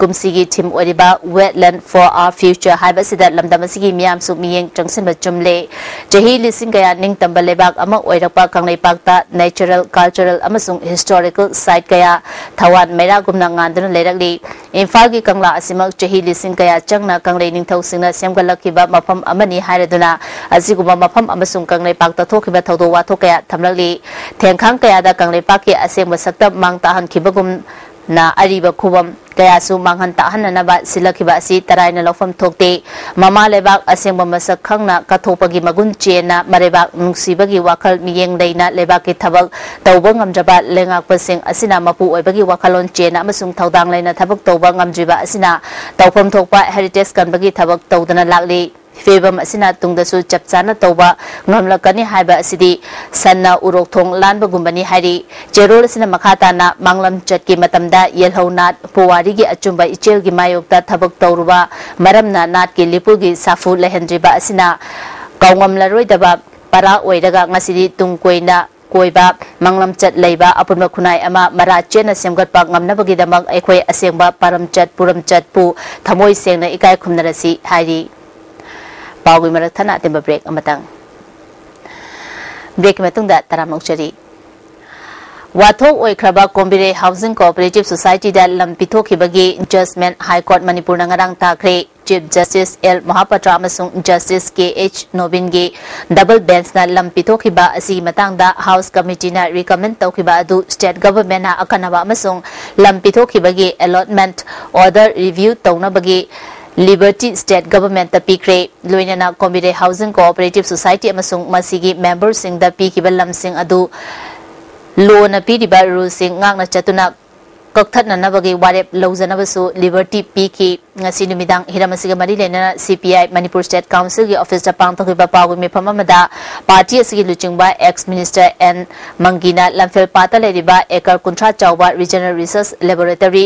kumsigi team oriba wetland for our future haiba sida lamdam asigi miyam su miyeng changsin ba chumle jahi lising kaya ning tambalebak ama oirakpa kanglei ta natural cultural amasung historical site kaya thawan mera gumna ngandun lerakli imphal gi kangla asimak jahi lising kaya changna kanglei ning thau singna semgalakhiba mafam amani hairaduna asiguma mapham amasung kanglei ta thokiba thodo wa thokaya thamlakli thengkhang kaya da kanglei ki asengba sakta mang tahan khibagum na ariba khubam, kaya su manghan ta hanna ba silakhiba si tarai na lofam thokte mama lebak asengba masak khangna kathopagi magun chena marebak nungsibagi wakal miyeng leina lebak ki thabak. Tawba ngamjaba lengak pasing asina mapu oibagi wakalon chena amasung thaudang leina thabak. Tawba ngamjiba asina. Tawpham thokpa heritage kanbagi thabak. Tawdana lakli ꯐꯤꯕꯝ ꯑꯁꯤꯅ ꯇꯨꯡꯗꯁꯨ ꯆꯞ ꯆꯥꯅ ꯇꯧꯕ ꯉꯝꯂꯛꯀꯅꯤ ꯍꯥꯏꯕ ꯑꯁꯤꯗꯤ ꯁꯟꯅ ꯎꯔꯣꯛ ꯊꯣꯡ ꯂꯥꯟꯕꯒꯨꯝꯕꯅꯤ ꯍꯥꯏꯔꯤ ꯆꯦꯔꯣꯜ ꯑꯁꯤꯅ ꯃꯈꯥ ꯇꯥꯅ ꯃꯥꯡꯂꯝ ꯆꯠꯀꯤ ꯃꯇꯝꯗ ꯌꯦꯜꯍꯧ ꯅꯥꯠ ꯄꯨꯋꯥꯔꯤꯒꯤ ꯑꯆꯨꯝꯕ ꯏꯆꯦꯜꯒꯤ ꯃꯥꯌꯣꯛꯇ ꯊꯕꯛ ꯇꯧꯔꯨꯕ ꯃꯔꯝꯅ ꯅꯥꯠꯀꯤ ꯂꯤꯄꯨꯒꯤ ꯁꯥꯐꯨ ꯂꯩꯍꯟꯗ꯭ꯔꯤꯕ ꯑꯁꯤꯅ ꯀꯥꯎꯉꯝꯂꯔꯣꯏꯗꯕ ꯄꯔꯥ ꯑꯣꯏꯔꯒ ꯉꯁꯤꯗꯤ ꯇꯨꯡ ꯀꯣꯏꯅ ꯀꯣꯏꯕ ꯃꯪꯂꯝꯆꯠ ꯂꯩꯕ ꯑꯄꯨꯟꯕ ꯈꯨꯟꯅꯥꯏ ꯑꯃ ꯃꯔꯥ ꯆꯦꯟꯅ ꯁꯦꯝꯒꯠꯄ ꯉꯝꯅꯕꯒꯤꯗꯃꯛ ꯑꯩꯈꯣꯏ ꯑꯁꯦꯡꯕ ꯄꯥꯔꯝꯆꯠ ꯄꯨꯔꯝꯆꯠꯄꯨ ꯊꯃꯣꯏ ꯁꯦꯡꯅ ꯏꯀꯥꯏ ꯈꯨꯝꯅꯔꯁꯤ ꯍꯥꯏꯔꯤ ꯄꯥꯎꯒꯤ ꯃꯔꯛ ꯊꯅ ꯑꯇꯦꯝꯕ ꯕ꯭ꯔꯦꯛ ꯑꯃꯇꯪ ꯕ꯭ꯔꯦꯛꯀꯤ ꯃꯇꯨꯡꯗ ꯇꯔꯥꯃꯧꯆꯔꯤ ꯋꯥꯊꯣꯛ ꯑꯣꯏꯈ꯭ꯔꯕ ꯀꯣꯝꯕꯤꯔꯦ ꯍꯥꯎꯁꯤꯡ ꯀꯣꯑꯣꯄꯔꯦꯇꯤꯚ ꯁꯣꯁꯥꯏꯇꯤꯗ ꯂꯝ ꯄꯤꯊꯣꯛꯈꯤꯕꯒꯤ ꯖꯁꯃꯦꯟ ꯍꯥꯏ ꯀꯣꯔꯠ ꯃꯅꯤꯄꯨꯔꯅ ꯉꯔꯥꯡ ꯇꯥꯈ꯭ꯔꯦ ꯆꯤꯞ ꯖꯁꯇꯤꯁ ꯑꯦꯜ ꯃꯍꯥꯄꯥꯇ꯭ꯔ ꯑꯃꯁꯨꯡ ꯖꯁꯇꯤꯁ ꯀꯦ ꯑꯩꯆ ꯅꯣꯕꯤꯟꯒꯤ ꯗꯕꯜ ꯕꯦꯟꯆꯅ ꯂꯝ ꯄꯤꯊꯣꯛꯈꯤꯕ ꯑꯁꯤꯒꯤ ꯃꯇꯥꯡꯗ ꯍꯥꯎꯁ ꯀꯃꯤꯇꯤꯅ ꯔꯤꯀꯃꯦꯟ ꯇꯧꯈꯤꯕ ꯑꯗꯨ ꯁ꯭ꯇꯦꯠ ꯒꯚꯔꯟꯃꯦꯟꯠꯅ ꯑꯈꯟꯅꯕ ꯑꯃꯁꯨꯡ ꯂꯝ ꯄꯤꯊꯣꯛꯈꯤꯕꯒꯤ ꯑꯦꯂꯣꯠꯃꯦꯟꯠ ꯑꯣꯔꯗꯔ ꯔꯤꯚꯤꯌꯨ ꯇꯧꯅꯕꯒꯤ ꯂꯤꯕꯔꯇꯤ ꯁ꯭ꯇꯦꯠ ꯒꯚꯔꯟꯃꯦꯟꯠꯇ ꯄꯤꯈ꯭ꯔꯦ ꯂꯣꯏꯅꯅ ꯀꯣꯝꯕꯤꯔꯦ ꯍꯥꯎꯁꯤꯡ ꯀꯣꯑꯣꯄꯔꯦꯇꯤꯚ ꯁꯣꯁꯥꯏꯇꯤ ꯑꯃꯁꯨꯡ ꯃꯁꯤꯒꯤ ꯃꯦꯝꯕꯔꯁꯤꯡꯗ ꯄꯤꯈꯤꯕ ꯂꯝꯁꯤꯡ ꯑꯗꯨ ꯂꯣꯅ ꯄꯤꯔꯤꯕ ꯔꯨꯜꯁꯤꯡ ꯉꯥꯛꯅ ꯆꯠꯇꯨꯅ ꯀꯛꯊꯠꯅꯅꯕꯒꯤ ꯋꯥꯔꯦꯞ ꯂꯧꯖꯅꯕꯁꯨ ꯂꯤꯕꯔꯇꯤ ꯄꯤꯈꯤ ꯉꯁꯤ ꯅꯨꯃꯤꯗꯥꯡ ꯍꯤꯔꯝ ꯑꯁꯤꯒ ꯃꯔꯤ ꯂꯩꯅꯅ ꯁꯤꯄꯤꯑꯥꯏ ꯃꯅꯤꯄꯨꯔ ꯁ꯭ꯇꯦꯠ ꯀꯥꯎꯟꯁꯤꯜꯒꯤ ꯑꯣꯐꯤꯁꯇ ꯄꯥꯡꯊꯣꯛꯈꯤꯕ ꯄꯥꯎꯒꯤ ꯃꯤꯐꯝ ꯑꯃꯗ ꯄꯥꯔꯇꯤ ꯑꯁꯤꯒꯤ ꯂꯨꯆꯤꯡꯕ ꯑꯦꯛꯁ ꯃꯤꯅꯤꯁꯇꯔ ꯑꯦꯟ ꯃꯪꯒꯤꯅ ꯂꯝꯐꯦꯜ ꯄꯥꯠꯇ ꯂꯩꯔꯤꯕ ꯑꯦꯀꯔ ꯀꯨꯟꯊ꯭ꯔꯥ ꯆꯥꯎꯕ ꯔꯤꯖꯅꯦꯜ ꯔꯤꯁꯔꯁ ꯂꯦꯕꯣꯔꯦꯇꯔꯤ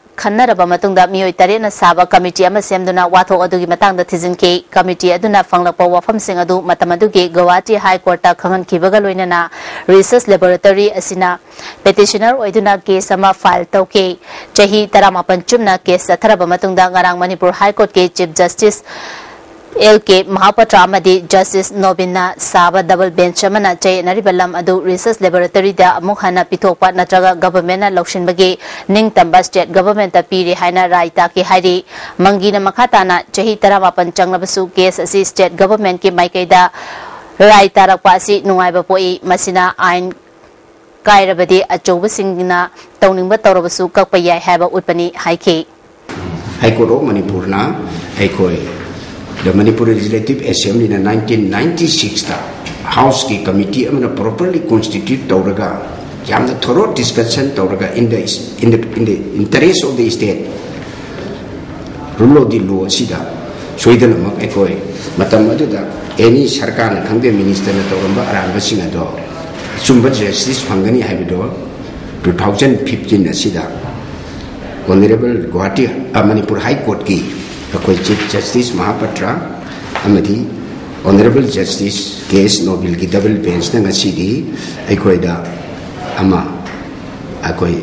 खन्नरब मतुंगदा साब तरेना साबा कमिटी अमा सेमदुना वाथो अदुगी मतंगदा थिजिनके गुवाहाटी हाई कोर्ट ता रिसर्च लेबोरेटरी असिना पेटिशनर केस अमा फ़ाइल तौके चाह 18 चुमना केस अथरब मतुंगदा ngarang manipur high court अमदी जस्टिस नोबिना साब डबल बेंच अमना चयनरिबा लम अदु रिसर्च लेबोरेटरी दा अमुक हना पिथोकपा नत्रगा गवर्नमेंट लौसिनबगे निंग तंबा स्टेट गवर्नमेंट पीरे राय ताके हाइरी मंगीना मखाताना चही तरामापन चंगलबसु केस स्टेट गवर्नमेंट के माइकैदा राय नुंगाइबा पोई अचौबसिंगना तौनिंगबा तौरबसु ककपा याय हाइबा उत्पनि हाइखे high court of Manipur the Manipuri Legislative Assembly in 1996 ta House ki committee amana properly constitute tawraga yamna thorough discussion tawraga in the in the in the interest of the state. Rule of the law sida soidana mak ekoi matam aduda any sarkar na khangbe minister na tawamba aran basing ado chumba justice phangani haibido 2015 asida honorable guwahati manipur high court ki chief justice mahapatra amadi honorable justice case nobil ki double bench na ngasidi aikoi da ama akoi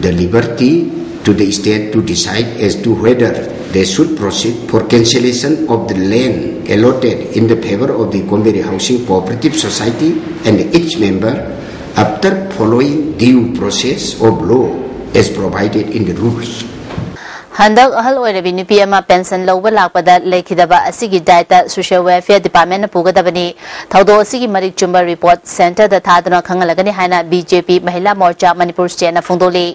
the liberty to the state to decide as to whether they should proceed for cancellation of the land allotted in the favor of the Komberi Housing Cooperative Society and each member after following due process of law as provided in the rules. ꯍꯟꯗꯛ ꯑꯍꯜ ꯑꯣꯏꯔꯕꯤ ꯅꯨꯄꯤ ꯑꯃ pension ꯂꯧꯕ ꯂꯥꯛꯄꯗ ꯂꯩꯈꯤꯗꯕ ꯑꯁꯤꯒꯤ diet social welfare ꯗꯤꯄꯥꯔꯠꯃꯦꯟꯅ ꯄꯨꯒꯗꯕꯅꯤ ꯊꯧꯗꯣꯛ ꯑꯁꯤꯒꯤ ꯃꯔꯤꯛ ꯆꯨꯝꯕ ꯔꯤꯄꯣꯔꯠ ꯁꯦꯟꯇꯔꯗ ꯊꯥꯗꯨꯅ ꯈꯪꯍꯜꯂꯒꯅꯤ ꯍꯥꯏꯅ ꯕꯤꯖꯦꯄꯤ ꯃꯍꯤꯂꯥ ꯃꯣꯔꯆꯥ ꯃꯅꯤꯄꯨꯔ ꯁ꯭ꯇꯦꯠꯅ ꯐꯣꯡꯗꯣꯛꯂꯤ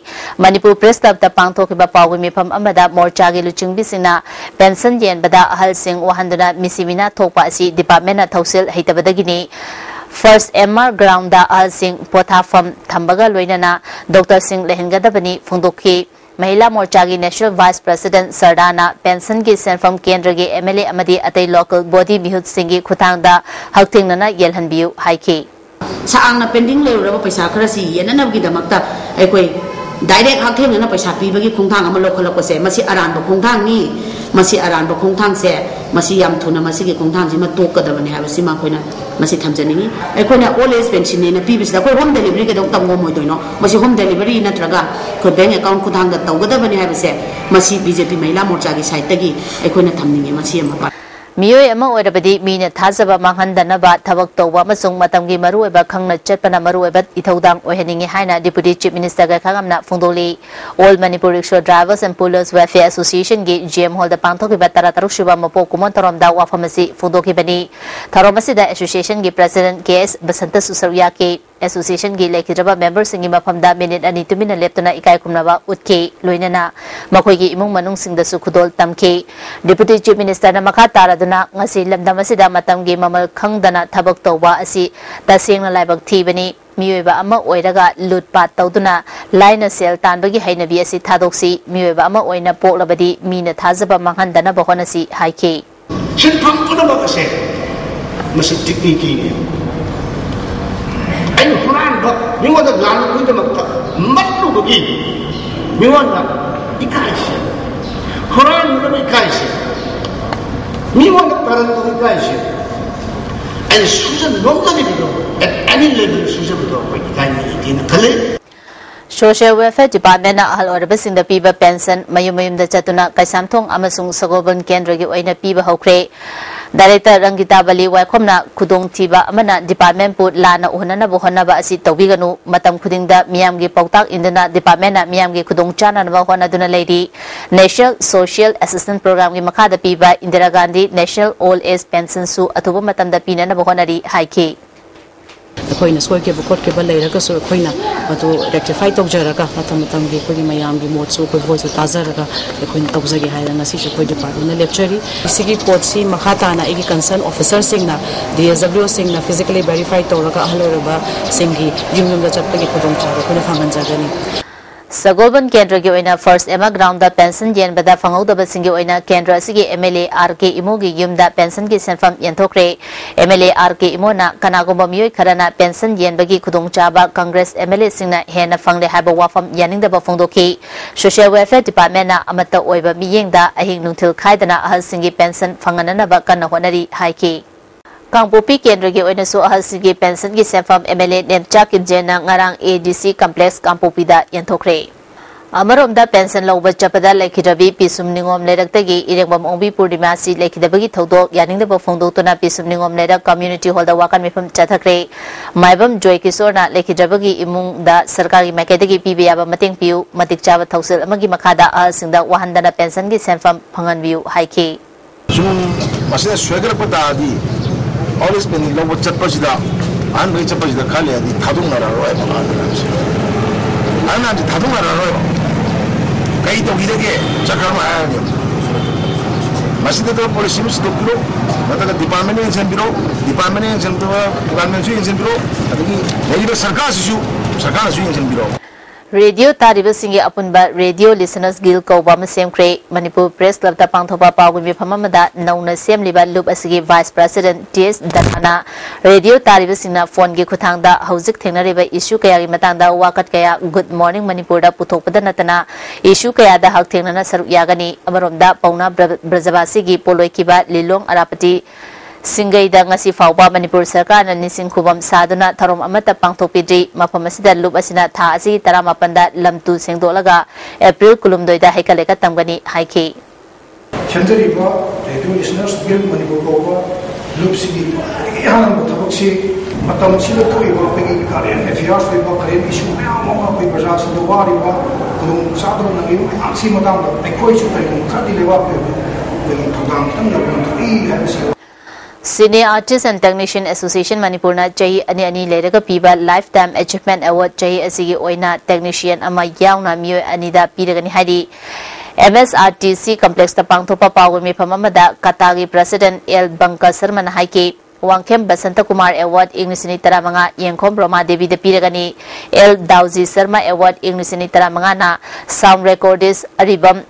ꯃꯅꯤꯄꯨꯔ ꯄ꯭ꯔꯦꯁ ꯀ꯭ꯂꯕꯇ ꯄꯥꯡꯊꯣꯛꯈꯤꯕ ꯄꯥꯎꯒꯤ ꯃꯤꯐꯝ ꯑꯃꯗ ꯃꯣꯔꯆꯥꯒꯤ ꯂꯨꯆꯤꯡꯕꯤꯁꯤꯡꯅ ꯄꯦꯟꯁꯟ ꯌꯦꯟꯕꯗ ꯑꯍꯜꯁꯤꯡ ꯋꯥꯍꯟꯗꯨꯅ ꯃꯤꯁꯤ ꯃꯤꯅꯥ ꯊꯣꯛꯄ ꯑꯁꯤ ꯗꯤꯄꯥꯔꯠꯃꯦꯟꯅ ꯊꯧꯁꯤꯜ ꯍꯩꯇꯕꯗꯒꯤꯅꯤ ꯐꯥꯔꯁ ꯑꯦꯝ ꯑꯥꯔ ꯒ꯭ꯔꯥꯎꯟꯗ ꯑꯍꯜꯁꯤꯡ ꯄꯣꯊꯥꯐꯝ ꯊꯝꯕꯒ ꯂꯣꯏꯅꯅ ꯗꯣꯛꯇꯔꯁꯤꯡ ꯂꯩꯍꯟꯒꯗꯕꯅꯤ ꯐꯣꯡꯗꯣꯛꯈꯤ महिला मोर्चा की नेशनल वाइस प्रेसिडेंट सरदाना पेंशन की सेंफम केंद्र के एमएलए अमदी अतई लोकल बॉडी मिहुत सिंह की खुथांगदा हक्थिंगना येलहनबियु हाइकी सांगना पेंडिंग पैसा खरसी अखोई ꯗꯥꯏꯔꯦꯛ ꯍꯛꯊꯦꯡꯅꯅ ꯄꯩꯁꯥ ꯄꯤꯕꯒꯤ ꯈꯣꯡꯊꯥꯡ ꯑꯃ ꯂꯧꯈꯠꯂꯛꯄꯁꯦ ꯃꯁꯤ ꯑꯔꯥꯟꯕ ꯈꯣꯡꯊꯥꯡꯅꯤ ꯃꯁꯤ ꯑꯔꯥꯟꯕ ꯈꯣꯡꯊꯥꯡꯁꯦ ꯃꯁꯤ ꯌꯥꯝ ꯊꯨꯅ ꯃꯁꯤꯒꯤ ꯈꯣꯡꯊꯥꯡꯁꯤꯃ ꯇꯣꯛꯀꯗꯕꯅꯤ ꯍꯥꯏꯕꯁꯤꯃ ꯑꯩꯈꯣꯏꯅ ꯃꯁꯤ ꯊꯝꯖꯅꯤꯡꯉꯤ ꯑꯩꯈꯣꯏꯅ ꯑꯣꯜ ꯑꯦꯖ ꯄꯦꯟꯁꯤꯟꯅꯦꯅ ꯄꯤꯕꯁꯤꯗ ꯑꯩꯈꯣꯏ ꯍꯣꯝ ꯗꯦꯂꯤꯚꯔꯤ ꯀꯩꯗꯧ ꯇꯝꯉꯝꯃꯣꯏꯗꯣꯏꯅꯣ ꯃꯁꯤ ꯍꯣꯝ ꯗꯦꯂꯤꯚꯔꯤ ꯅꯠꯇ꯭ꯔꯒ ꯑꯩꯈꯣꯏ ꯕꯦꯡ ꯑꯦꯀꯥꯎꯟ ꯈꯨꯊꯥꯡꯗ ꯇꯧꯒꯗꯕꯅꯤ ꯍꯥꯏꯕꯁꯦ ꯃꯁꯤ ꯕꯤ ꯖꯦ ꯄꯤ ꯃꯩꯂꯥ ꯃꯣꯔꯆꯥꯒꯤ ꯁꯥꯏꯠꯇꯒꯤ ꯑꯩꯈꯣꯏꯅ ꯊꯝꯅꯤꯡꯉꯤ ꯃꯁꯤ ꯑꯃ ꯃꯤꯑꯣꯏ ꯑꯃ ꯑꯣꯏꯔꯕꯗꯤ ꯃꯤꯅ ꯊꯥꯖꯕ ꯃꯥꯡꯍꯟꯗꯅꯕ ꯊꯕꯛ ꯇꯧꯕ ꯑꯃꯁꯨꯡ ꯃꯇꯝꯒꯤ ꯃꯔꯨꯑꯣꯏꯕ ꯈꯪꯅ ꯆꯠꯄꯅ ꯃꯔꯨꯑꯣꯏꯕ ꯏꯊꯧꯗꯥꯡ ꯑꯣꯏꯍꯟꯅꯤꯡꯉꯤ ꯍꯥꯏꯅ ꯗꯤꯄꯨꯇꯤ ꯆꯤꯞ ꯃꯤꯅꯤꯁꯇꯔꯒ ꯈꯪꯉꯝꯅ ꯐꯣꯡꯗꯣꯛꯂꯤ all Manipur rickshaw drivers and pullers welfare ꯑꯦꯁꯣꯁꯤꯌꯦꯁꯟꯒꯤ G M ꯍꯣꯜꯗ ꯄꯥꯡꯊꯣꯛꯈꯤꯕ ꯇꯔꯥꯇꯔꯨꯛ ꯁꯨꯕ ꯃꯄꯣꯛ ꯀꯨꯝꯑꯣꯟ ꯊꯧꯔꯝꯗ ꯋꯥꯐꯝ ꯑꯁꯤ ꯐꯣꯡꯗꯣꯛꯈꯤꯕꯅꯤ ꯊꯧꯔꯝ ꯑꯁꯤꯗ ꯑꯦꯁꯣꯁꯤꯌꯦꯁꯟꯒꯤ ꯄ꯭ꯔꯁꯤꯗꯦꯟ ꯀꯦ ꯑꯦꯁ ꯕꯁꯟꯇꯁꯨ ꯁꯔꯨꯛ ꯌꯥꯈꯤ ꯑꯦꯁꯣꯁꯤꯌꯦꯁꯟꯒꯤ ꯂꯩꯈꯤꯗ꯭ꯔꯕ ꯃꯦꯝꯕꯔꯁꯤꯡꯒꯤ ꯃꯐꯝꯗ ꯃꯤꯅꯤꯠ ꯑꯅꯤ ꯇꯨꯃꯤꯟꯅ ꯂꯦꯞꯇꯨꯅ ꯏꯀꯥꯏ ꯈꯨꯝꯅꯕ ꯎꯠꯈꯤ ꯂꯣꯏꯅꯅ ꯃꯈꯣꯏꯒꯤ ꯏꯃꯨꯡ ꯃꯅꯨꯡꯁꯤꯡꯗꯁꯨ ꯈꯨꯗꯣꯜ ꯇꯝꯈꯤ ꯗꯤꯄꯨꯇꯤ ꯆꯤꯞ ꯃꯤꯅꯤꯁꯇꯔꯅ ꯃꯈꯥ ꯇꯥꯔꯗꯨꯅ ꯉꯁꯤ ꯂꯝꯗꯝ ꯑꯁꯤꯗ ꯃꯇꯝꯒꯤ ꯃꯃꯜ ꯈꯪꯗꯅ ꯊꯕꯛ ꯇꯧꯕ ꯑꯁꯤ ꯇꯁꯦꯡꯅ ꯂꯥꯏꯕꯛ ꯊꯤꯕꯅꯤ ꯃꯤꯑꯣꯏꯕ ꯑꯃ ꯑꯣꯏꯔꯒ ꯂꯨꯠꯄꯥꯠ ꯇꯧꯗꯨꯅ ꯂꯥꯏꯅ ꯁꯦꯜ ꯇꯥꯟꯕꯒꯤ ꯍꯩꯅꯕꯤ ꯑꯁꯤ ꯊꯥꯗꯣꯛꯁꯤ ꯃꯤꯑꯣꯏꯕ ꯑꯃ ꯑꯣꯏꯅ ꯄꯣꯛꯂꯕꯗꯤ ꯃꯤꯅ ꯊꯥꯖꯕ ꯃꯥꯡꯍꯟꯗꯅꯕ ꯍꯣꯠꯅꯁꯤ ꯍꯥꯏꯈꯤ ꯁꯤꯟꯐꯝ ꯄꯨꯝꯅꯃꯛ ꯑꯁꯦ ꯃꯁꯤ ꯇꯦꯛꯅꯤꯛꯀꯤꯅꯤ ꯑꯩꯅ ꯍꯨꯔꯥꯟꯕ ꯃꯤꯉꯣꯟꯗ ꯂꯥꯟꯕꯒꯤꯗꯃꯛꯇ ꯃꯠꯂꯨꯕꯒꯤ ꯃꯤꯉꯣꯟꯗ ꯏꯀꯥꯏꯁꯦ ꯍꯨꯔꯥꯟꯕꯅ ꯏꯀꯥꯏꯁꯦ ꯃꯤꯉꯣꯟꯗ ꯇꯥꯔꯟꯕ ꯏꯀꯥꯏꯁꯦ ꯑꯩꯅ ꯁꯨꯖꯟ ꯅꯣꯝꯖꯔꯤꯕꯗꯣ ꯑꯦꯠ ꯑꯦꯅꯤ ꯂꯦꯚꯦꯜ ꯁꯨꯖꯕꯗꯣ ꯑꯩꯈꯣꯏ ꯏꯀꯥꯏꯅ ꯂꯩꯇꯦꯅ ꯈꯜꯂꯤ ꯁꯣꯁꯤꯌꯦꯜ ꯋꯦꯜꯐꯤꯌꯔ ꯗꯤꯄꯥꯔꯠꯃꯦꯟꯅ ꯑꯍꯜ ꯑꯣꯏꯔꯕꯁꯤꯡꯗ ꯄꯤꯕ ꯄꯦꯟꯁꯟ ꯃꯌꯨꯝ ꯃꯌꯨꯝꯗ ꯆꯠꯇꯨꯅ ꯀꯩꯁꯥꯝꯊꯣꯡ ꯑꯃꯁꯨꯡ ꯁꯒꯣꯜꯕꯟ ꯀꯦꯟꯗ꯭ꯔꯒꯤ ꯑꯣꯏꯅ ꯄꯤꯕ ꯍꯧꯈ꯭ꯔꯦ ꯗꯥꯏꯔꯦꯛꯇꯔ ꯔꯪꯒꯤꯇꯥ ꯕꯂꯤ ꯋꯥꯏꯈꯣꯝꯅ ꯈꯨꯗꯣꯡꯊꯤꯕ ꯑꯃꯅ ꯗꯤꯄꯥꯔꯠꯃꯦꯟꯄꯨ ꯂꯥꯟꯅ ꯎꯍꯟꯅꯅꯕ ꯍꯣꯠꯅꯕ ꯑꯁꯤ ꯇꯧꯕꯤꯒꯅꯨ ꯃꯇꯝ ꯈꯨꯗꯤꯡꯗ ꯃꯤꯌꯥꯝꯒꯤ ꯄꯥꯎꯇꯥꯛ ꯏꯟꯗꯨꯅ ꯗꯤꯄꯥꯔꯠꯃꯦꯟꯅ ꯃꯤꯌꯥꯝꯒꯤ ꯈꯨꯗꯣꯡꯆꯥꯅꯅꯕ ꯍꯣꯠꯅꯗꯨꯅ ꯂꯩꯔꯤ ꯅꯦꯁꯅꯦꯜ ꯁꯣꯁꯤꯌꯦꯜ ꯑꯦꯁꯤꯁꯇꯦꯟꯠ ꯄ꯭ꯔꯣꯒ꯭ꯔꯥꯝꯒꯤ ꯃꯈꯥꯗ ꯄꯤꯕ Indira Gandhi national old age ꯄꯦꯟꯁꯟꯁꯨ ꯑꯊꯨꯕ ꯃꯇꯝꯗ ꯄꯤꯅꯅꯕ ꯍꯣꯠꯅꯔꯤ ꯍꯥꯏꯈꯤ ꯑꯩꯈꯣꯏꯅ ꯁꯣꯏꯈꯤꯕ ꯈꯣꯠꯈꯤꯕ ꯂꯩꯔꯒꯁꯨ ꯑꯩꯈꯣꯏꯅ ꯃꯗꯨ ꯔꯦꯛꯇꯤꯐꯥꯏ ꯇꯧꯖꯔꯒ ꯃꯇꯝ ꯃꯇꯝꯒꯤ ꯑꯩꯈꯣꯏꯒꯤ ꯃꯌꯥꯝꯒꯤ ꯃꯣꯠꯁꯨ ꯑꯩꯈꯣꯏ ꯚꯣꯏꯁꯁꯨ ꯇꯥꯖꯔꯒ ꯑꯩꯈꯣꯏꯅ ꯇꯧꯖꯒꯦ ꯍꯥꯏꯅ ꯉꯁꯤꯁꯨ ꯑꯩꯈꯣꯏ ꯗꯤꯄꯥꯔꯠꯃꯦꯟꯅ ꯂꯦꯞꯆꯔꯤ ꯁꯤꯒꯤ ꯄꯣꯠꯁꯤ ꯃꯈꯥ ꯇꯥꯅ ꯑꯩꯒꯤ ꯀꯟꯁꯔꯟ ꯑꯣꯐꯤꯁꯔꯁꯤꯡꯅ ꯗꯤ ꯑꯦꯁ ꯗꯕ꯭ꯂꯤꯎꯁꯤꯡꯅ ꯐꯤꯖꯤꯀꯦꯜꯂꯤ ꯚꯦꯔꯤꯐꯥꯏ ꯇꯧꯔꯒ ꯑꯍꯜ ꯑꯣꯏꯔꯕꯁꯤꯡꯒꯤ ꯌꯨꯝ ꯌꯨꯝꯗ ꯆꯠꯄꯒꯤ ꯈꯨꯗꯣꯡꯆꯥꯕ ꯑꯩꯈꯣꯏꯅ ꯐꯪꯍꯟꯖꯒꯅꯤ सगोलबन केंद्र की ओइना फ़र्स्ट एमा ग्राउंड दा पेंशन येन बदा केंद्र एमएलए आर के इमो गी युम पेंशन की सेनफम यंथोकरे एमएलए आर के इमो ना कनागोम खरना पेंशन येन बगी खुदोंग चाबा कांग्रेस एमएलए सिंगना हेना फंगले हाबो वाफम यानिंग सोशल वेलफेयर डिपार्टमेंट ना अहिंग खादना अहल अह सिंगे पेंशन फंगनना बा कन होनरी ꯀꯥꯡꯄꯣꯛꯄꯤ ꯀꯦꯟꯗ꯭ꯔꯒꯤ ꯑꯣꯏꯅꯁꯨ ꯑꯍꯜꯁꯤꯡꯒꯤ ꯄꯦꯟꯁꯟꯒꯤ ꯁꯦꯟꯐꯝ ꯑꯦꯝꯑꯦꯜꯑꯦ ꯅꯦꯝꯆꯥ ꯀꯤꯝꯖꯦꯅ ꯉꯔꯥꯡ ꯑꯦꯗꯤꯁꯤ ꯀꯝꯄ꯭ꯂꯦꯛꯁ ꯀꯥꯡꯄꯣꯛꯄꯤꯗ ꯌꯦꯟꯊꯣꯛꯈ꯭ꯔꯦ ꯑꯃꯔꯣꯝꯗ ꯄꯦꯟꯁꯟ ꯂꯧꯕ ꯆꯠꯄꯗ ꯂꯩꯈꯤꯗ꯭ꯔꯕꯤ ꯄꯤꯁꯨꯝ ꯅꯤꯉꯣꯝ ꯂꯩꯔꯛꯇꯒꯤ ꯏꯔꯦꯡꯕꯝ ꯑꯣꯡꯕꯤ ꯄꯨꯔꯅꯤꯃꯥꯁꯤ ꯂꯩꯈꯤꯗꯕꯒꯤ ꯊꯧꯗꯣꯛ ꯌꯥꯅꯤꯡꯗꯕ ꯐꯣꯡꯗꯣꯛꯇꯨꯅ ꯄꯤꯁꯨꯝ ꯅꯤꯉꯣꯝ ꯂꯩꯔꯛ ꯀꯝꯃ꯭ꯌꯨꯅꯤꯇꯤ ꯍꯣꯜꯗ ꯋꯥꯀꯟ ꯃꯤꯐꯝ ꯆꯠꯊꯈ꯭ꯔꯦ ꯃꯥꯏꯕꯝ ꯖꯣꯏ ꯀꯤꯁꯣꯔꯅ ꯂꯩꯈꯤꯗ꯭ꯔꯕꯒꯤ ꯏꯃꯨꯡꯗ ꯁꯔꯀꯥꯔꯒꯤ ꯃꯥꯏꯀꯩꯗꯒꯤ ꯄꯤꯕ ꯌꯥꯕ ꯃꯇꯦꯡ ꯄꯤꯌꯨ ꯃꯇꯤꯛ ꯆꯥꯕ ꯊꯧꯁꯤꯜ ꯑꯃꯒꯤ ꯃꯈꯥꯗ ꯑꯍꯜꯁꯤꯡꯗ ꯋꯥꯍꯟꯗꯅ ꯄꯦꯟꯁꯟꯒꯤ ꯁꯦꯟꯐꯝ ꯐꯪꯍꯟꯕꯤꯌꯨ ꯍꯥꯏꯈꯤ ꯁꯨꯝ ꯃꯁꯤꯗ ꯁꯣꯏꯒꯠꯂꯛꯄ ꯇꯥꯔꯗꯤ 어렸을 이런 거 짝것이다 안 너희 짝것이다 갈려야지 다동나라로 해봐 나는 아직 다동나라로 해봐 가이 또 이렇게 잠깐만 아니요 masjid itu polisi mesti duduk dulu kata ke department yang sen biro department yang sen biro department yang sen biro kata ki jadi berserkar susu serkar susu yang sen biro radio तारीबे अपुब radio listeners गिल कौब सेमें Manipur press club पाथोप पाग विफम नौना सेम लूप वाइस प्रेसीडेंट टी एस दत्ना रेडियो तारीबना फ़ोन की खुद थेनरब इशु क्या वाकट क्या गुड मोरिंग मनपुर पुथोप नतना इशु क्या हकथेना सरुक यागनी पौना ब्रजवासी पोलोब लीलों अरापति haikale ka tamgani haiki ꯁꯦꯝꯖꯔꯤꯕ radio ꯂꯤꯁꯅꯔꯁ ꯒꯤꯜ Manipur ꯀꯧꯕ ꯂꯨꯞꯁꯤꯒꯤ ꯈ꯭ꯋꯥꯏꯗꯒꯤ ꯑꯍꯥꯟꯕ ꯊꯕꯛꯁꯤ ꯃꯇꯝꯁꯤꯗ ꯊꯣꯛꯏꯕ ꯑꯩꯈꯣꯏꯒꯤ ꯀꯔꯦꯟ ꯑꯦꯐꯤꯌꯥꯔꯁ ꯑꯣꯏꯕ ꯀꯔꯦꯟ ꯏꯁꯨ ꯃꯌꯥꯝ ꯑꯃ ꯑꯩꯈꯣꯏ ꯄ꯭ꯔꯖꯥꯁꯤꯡꯗ ꯋꯥꯔꯤꯕ ꯈꯨꯗꯣꯡ ꯆꯥꯗꯕ ꯅꯪꯉꯤꯕ ꯃꯌꯥꯝꯁꯤ ꯃꯇꯥꯡꯗ ꯑꯩꯈꯣꯏꯁꯨ ꯀꯔꯤꯒꯨꯝꯕ ꯈꯔꯗꯤ ꯂꯩꯕꯥꯛꯀꯤ ꯑꯣꯏꯕ ꯑꯩꯈꯣꯏꯒꯤ ꯊꯧꯗꯥꯡ ꯈꯤꯇꯪ ꯂꯧꯐꯝ ꯊꯣꯛꯏ ꯍꯥꯏꯕꯁꯤ Senior Artists and Technician Association Manipur na chahi ani ani leiraga piba Lifetime Achievement Award chahi asigi oina technician ama yauna miyo anida piragani hari MSRTC complex ta pangthopa pawi mi phamamada Katagi President L Banka Sharma na haike Wangkhem Basant Kumar award इंग्लिशनी तरामंगा येंखोम ब्रह्मा देवी द पीरगनी L Dauji Sharma award इंग्लिशनी तरामंगा ना sound recordist Aribam